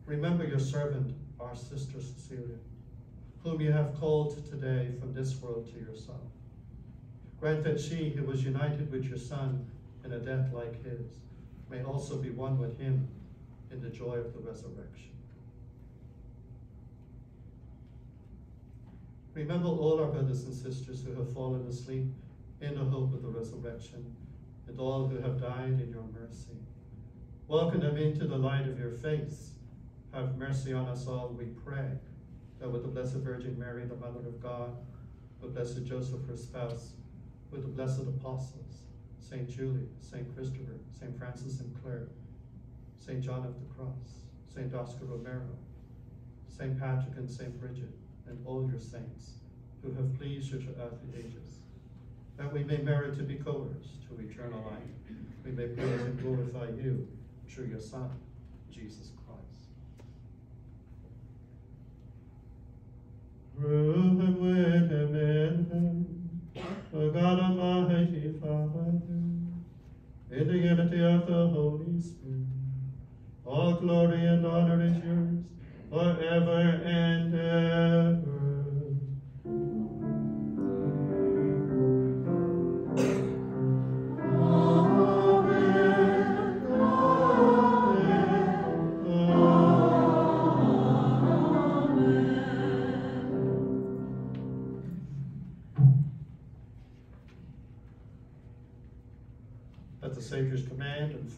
Remember your servant, our sister Cecilia, whom you have called today from this world to yourself. Grant that she, who was united with your Son in a death like his, may also be one with him in the joy of the resurrection. Remember all our brothers and sisters who have fallen asleep in the hope of the resurrection, and all who have died in your mercy. Welcome them into the light of your face. Have mercy on us all, we pray, that with the Blessed Virgin Mary, the Mother of God, with Blessed Joseph, her spouse, with the blessed apostles, Saint Julie, Saint Christopher, Saint Francis and Clare, Saint John of the Cross, Saint Oscar Romero, Saint Patrick and Saint Bridget, and all your saints who have pleased you throughout the ages, that we may merit to be co-heirs to eternal life. We may praise and glorify you through your Son, Jesus Christ. Through and with him in him, O God Almighty Father, in the unity of the Holy Spirit, all glory and honor is yours forever and ever.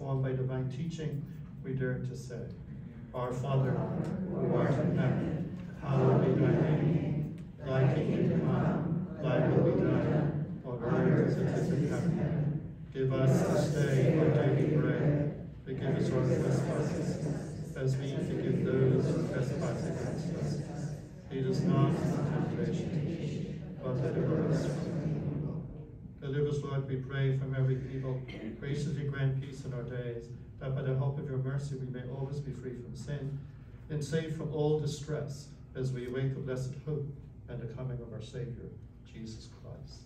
Informed by divine teaching, we dare to say, Our Father, who art in heaven, hallowed be thy name. Thy kingdom come, thy will be done, on earth as it is in heaven. Give us this day our daily bread. Forgive us our trespasses, as we forgive those who trespass against us. Lead us not into temptation, but deliver us from. Deliver us, Lord, we pray, from every evil. Graciously grant peace in our days, that by the help of your mercy we may always be free from sin, and safe from all distress, as we await the blessed hope and the coming of our Savior, Jesus Christ.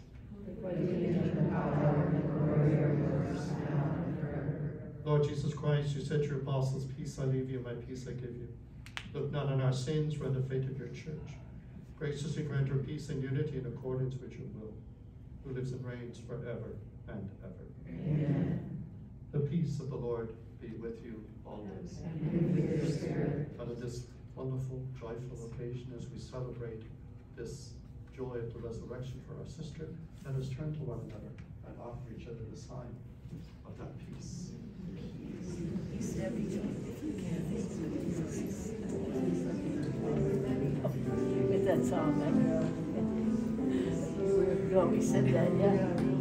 Lord Jesus Christ, you said to your apostles, Peace I leave you, my peace I give you. Look not on our sins, but on the faith of your church. Graciously grant her peace and unity in accordance with your will, who lives and reigns forever and ever. Amen. The peace of the Lord be with you always. And with your spirit. And on this wonderful, joyful occasion, as we celebrate this joy of the resurrection for our sister, let us turn to one another and offer each other the sign of that peace. With that song, Always said that, yeah.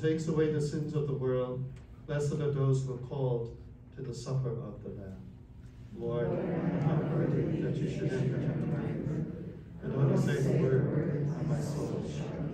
Takes away the sins of the world. Blessed are those who are called to the supper of the Lamb. Lord, I'm not worthy that you should enter into my room, and only say the word, and my soul shall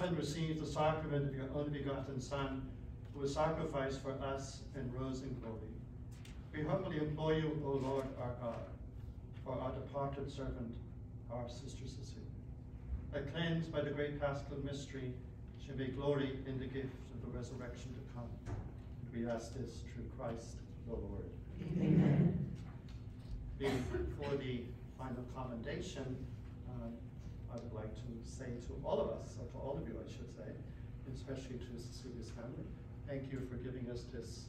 having received the sacrament of your only begotten Son, who was sacrificed for us and rose in glory. We humbly implore you, O Lord our God, for our departed servant, our sister Cecilia, that cleansed by the great paschal mystery, she may glory in the gift of the resurrection to come. And we ask this through Christ the Lord. Amen. Before the final commendation, um, I would like to say to all of us, or to all of you, I should say, especially to Cecilia's family, thank you for giving us this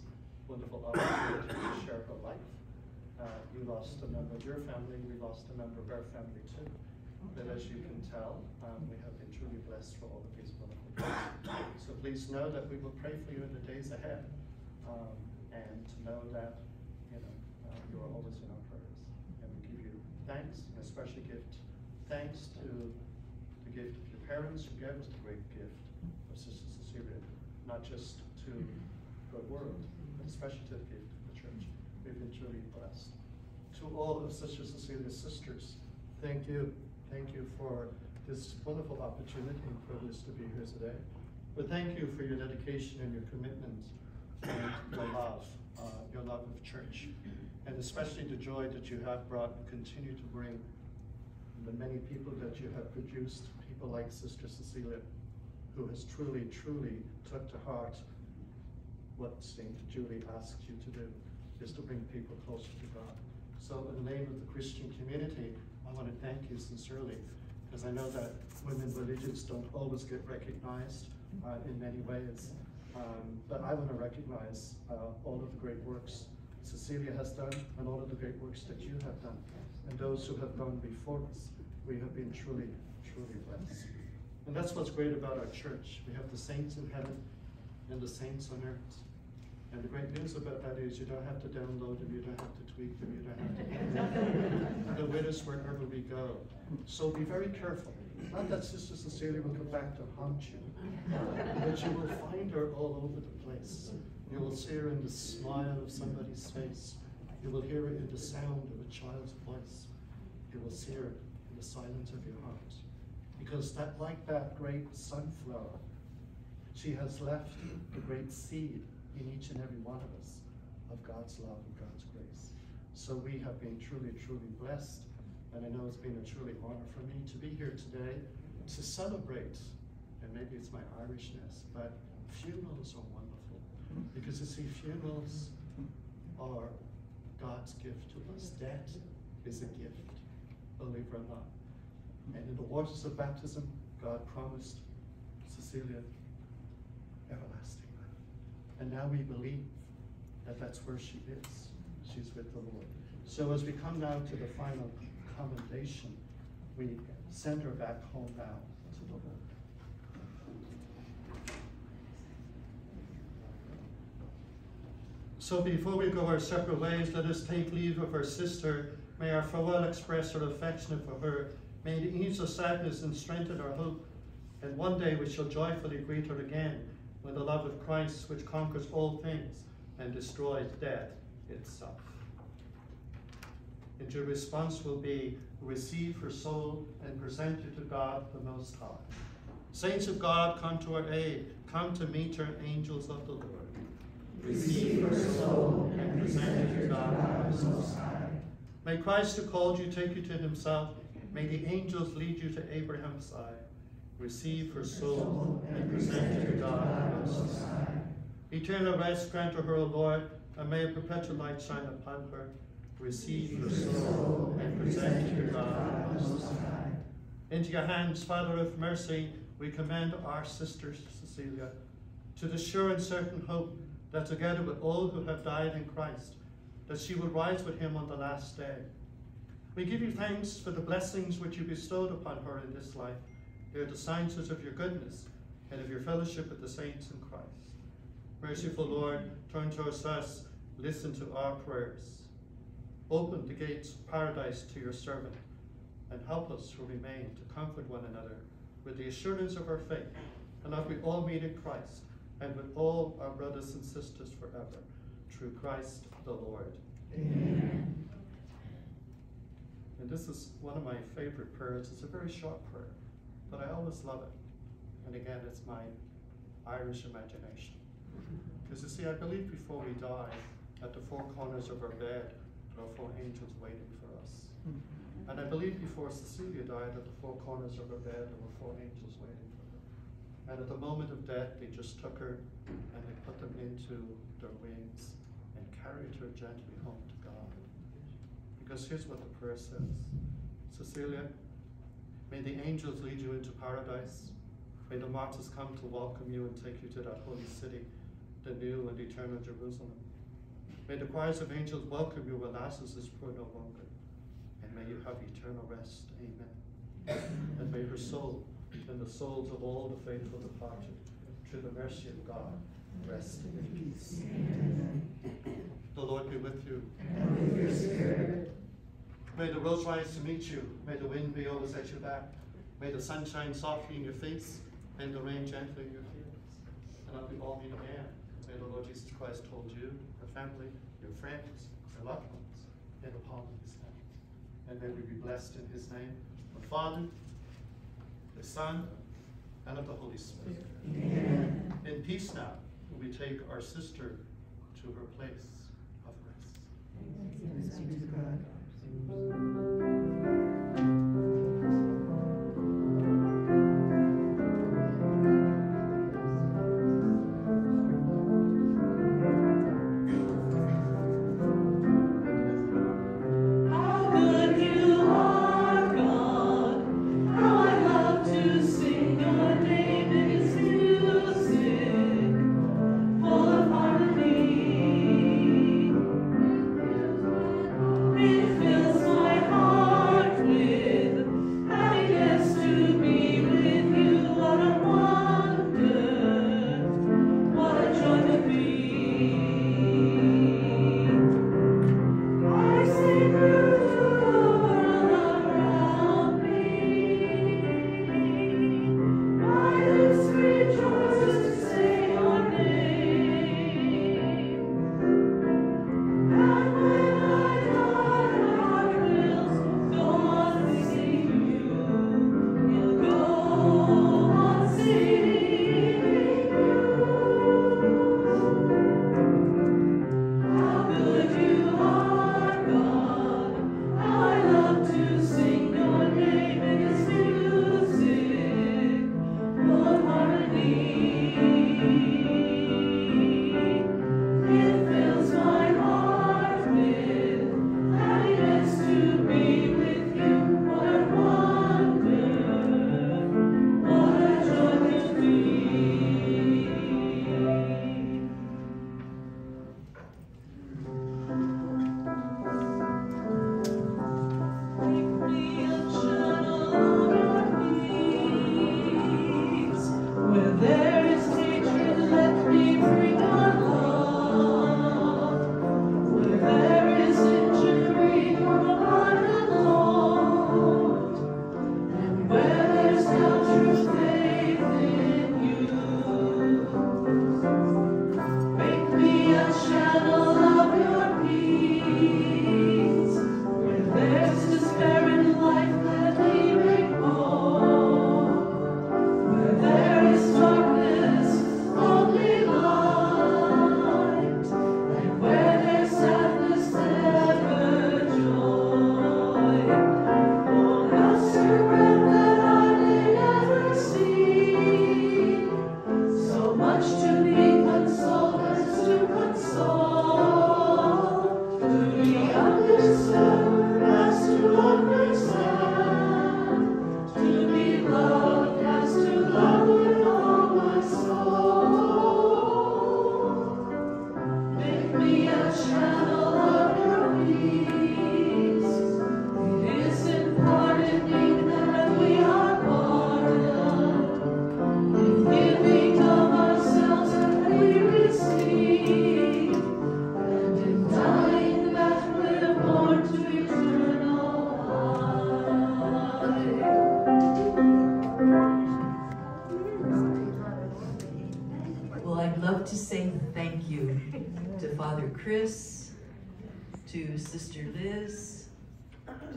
wonderful opportunity to share her life. Uh, you lost a member of your family, we lost a member of our family too. But as you can tell, um, we have been truly blessed for all of these wonderful. So please know that we will pray for you in the days ahead, um, and to know that, you know, uh, you are always in our prayers. And we give you thanks, and especially gift thanks to the gift of your parents who gave us the great gift of Sister Cecilia, not just to the world, but especially to the gift of the church. We've been truly blessed. To all of Sister Cecilia's sisters, thank you. Thank you for this wonderful opportunity and privilege to be here today. But thank you for your dedication and your commitment and your love, uh, your love of church, and especially the joy that you have brought and continue to bring the many people that you have produced, people like Sister Cecilia, who has truly, truly took to heart what St. Julie asks you to do, is to bring people closer to God. So in the name of the Christian community, I want to thank you sincerely, because I know that women religions don't always get recognized uh, in many ways. Um, but I want to recognize uh, all of the great works Cecilia has done and all of the great works that you have done and those who have gone before us. We have been truly, truly blessed. And that's what's great about our church. We have the saints in heaven and the saints on earth. And the great news about that is you don't have to download them, you don't have to tweak them, you don't have to. They're with us wherever we go. So be very careful. Not that Sister Cecilia will come back to haunt you, but you will find her all over the place. You will see her in the smile of somebody's face. You will hear her in the sound of a child's voice. You will see her in the silence of your heart. Because that, like that great sunflower, she has left the great seed in each and every one of us of God's love and God's grace. So we have been truly, truly blessed. And I know it's been a truly honor for me to be here today to celebrate, and maybe it's my Irishness, but funerals are wonderful. Because you see, funerals are God's gift to us. Death is a gift, believe it or not. And in the waters of baptism, God promised Cecilia everlasting life. And now we believe that that's where she is. She's with the Lord. So as we come now to the final commendation, we send her back home now to the Lord. So before we go our separate ways, let us take leave of our sister. May our farewell express our affection for her. May it ease our sadness and strengthen our hope. And one day we shall joyfully greet her again with the love of Christ which conquers all things and destroys death itself. And your response will be, receive her soul and present her to God the Most High. Saints of God, come to our aid. Come to meet her, angels of the Lord. Receive her soul and present her to God the Most High. May Christ who called you take you to himself. May the angels lead you to Abraham's side. Receive her soul and present her to God Most High. Eternal rest grant to her, O Lord, and may a perpetual light shine upon her. Receive her soul and present her to God Most High. Into your hands, Father of mercy, we commend our sister Cecilia to the sure and certain hope that together with all who have died in Christ, that she will rise with him on the last day. We give you thanks for the blessings which you bestowed upon her in this life. They are the signs of your goodness and of your fellowship with the saints in Christ. Merciful Lord, turn towards us, listen to our prayers. Open the gates of paradise to your servant, and help us who remain to comfort one another with the assurance of our faith, and that we all meet in Christ, and with all our brothers and sisters forever, through Christ the Lord. Amen. And this is one of my favorite prayers. It's a very short prayer, but I always love it. And again, it's my Irish imagination. Because you see, I believe before we die, at the four corners of our bed, there are four angels waiting for us. Mm-hmm. And I believe before Cecilia died, at the four corners of her bed, there were four angels waiting for her. And at the moment of death, they just took her and they put them into their wings and carried her gently home to. Because here's what the prayer says Cecilia, may the angels lead you into paradise. May the martyrs come to welcome you and take you to that holy city, the new and eternal Jerusalem. May the choirs of angels welcome you when Lazarus is poor no longer. And may you have eternal rest. Amen. And may her soul and the souls of all the faithful departed, through the mercy of God, rest in peace. The Lord be with you. And with your spirit. May the rose rise to meet you. May the wind be always at your back. May the sun shine softly in your face and the rain gently in your fields. And until we all meet again, may the Lord Jesus Christ hold you, your family, your friends, your loved ones in the palm of his hand. And may we be blessed in his name, the Father, the Son, and of the Holy Spirit. Amen. In peace now, we take our sister to her place of rest. Thanks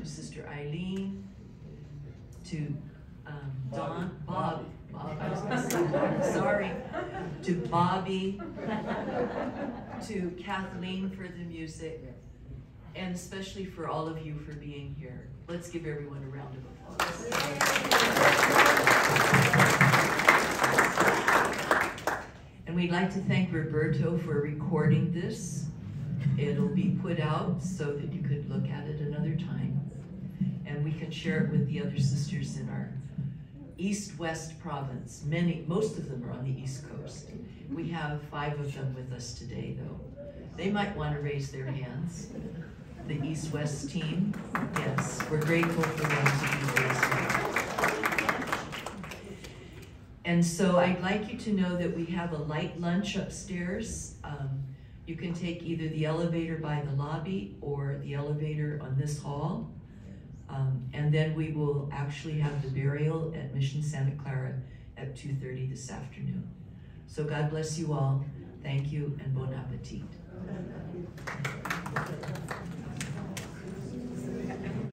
to Sister Eileen, to um, Don, Bob, Bob, obviously, sorry, to Bobby, to Kathleen for the music, and especially for all of you for being here. Let's give everyone a round of applause. And we'd like to thank Roberto for recording this. It'll be put out so that you could look at it another time. And we can share it with the other sisters in our east-west province. Many, most of them are on the east coast. We have five of them with us today, though. They might want to raise their hands. The east-west team, yes, we're grateful for them to be well. And so I'd like you to know that we have a light lunch upstairs. Um, you can take either the elevator by the lobby or the elevator on this hall. Um, and then we will actually have the burial at Mission Santa Clara at 2.30 this afternoon. So God bless you all. Thank you and bon appetit.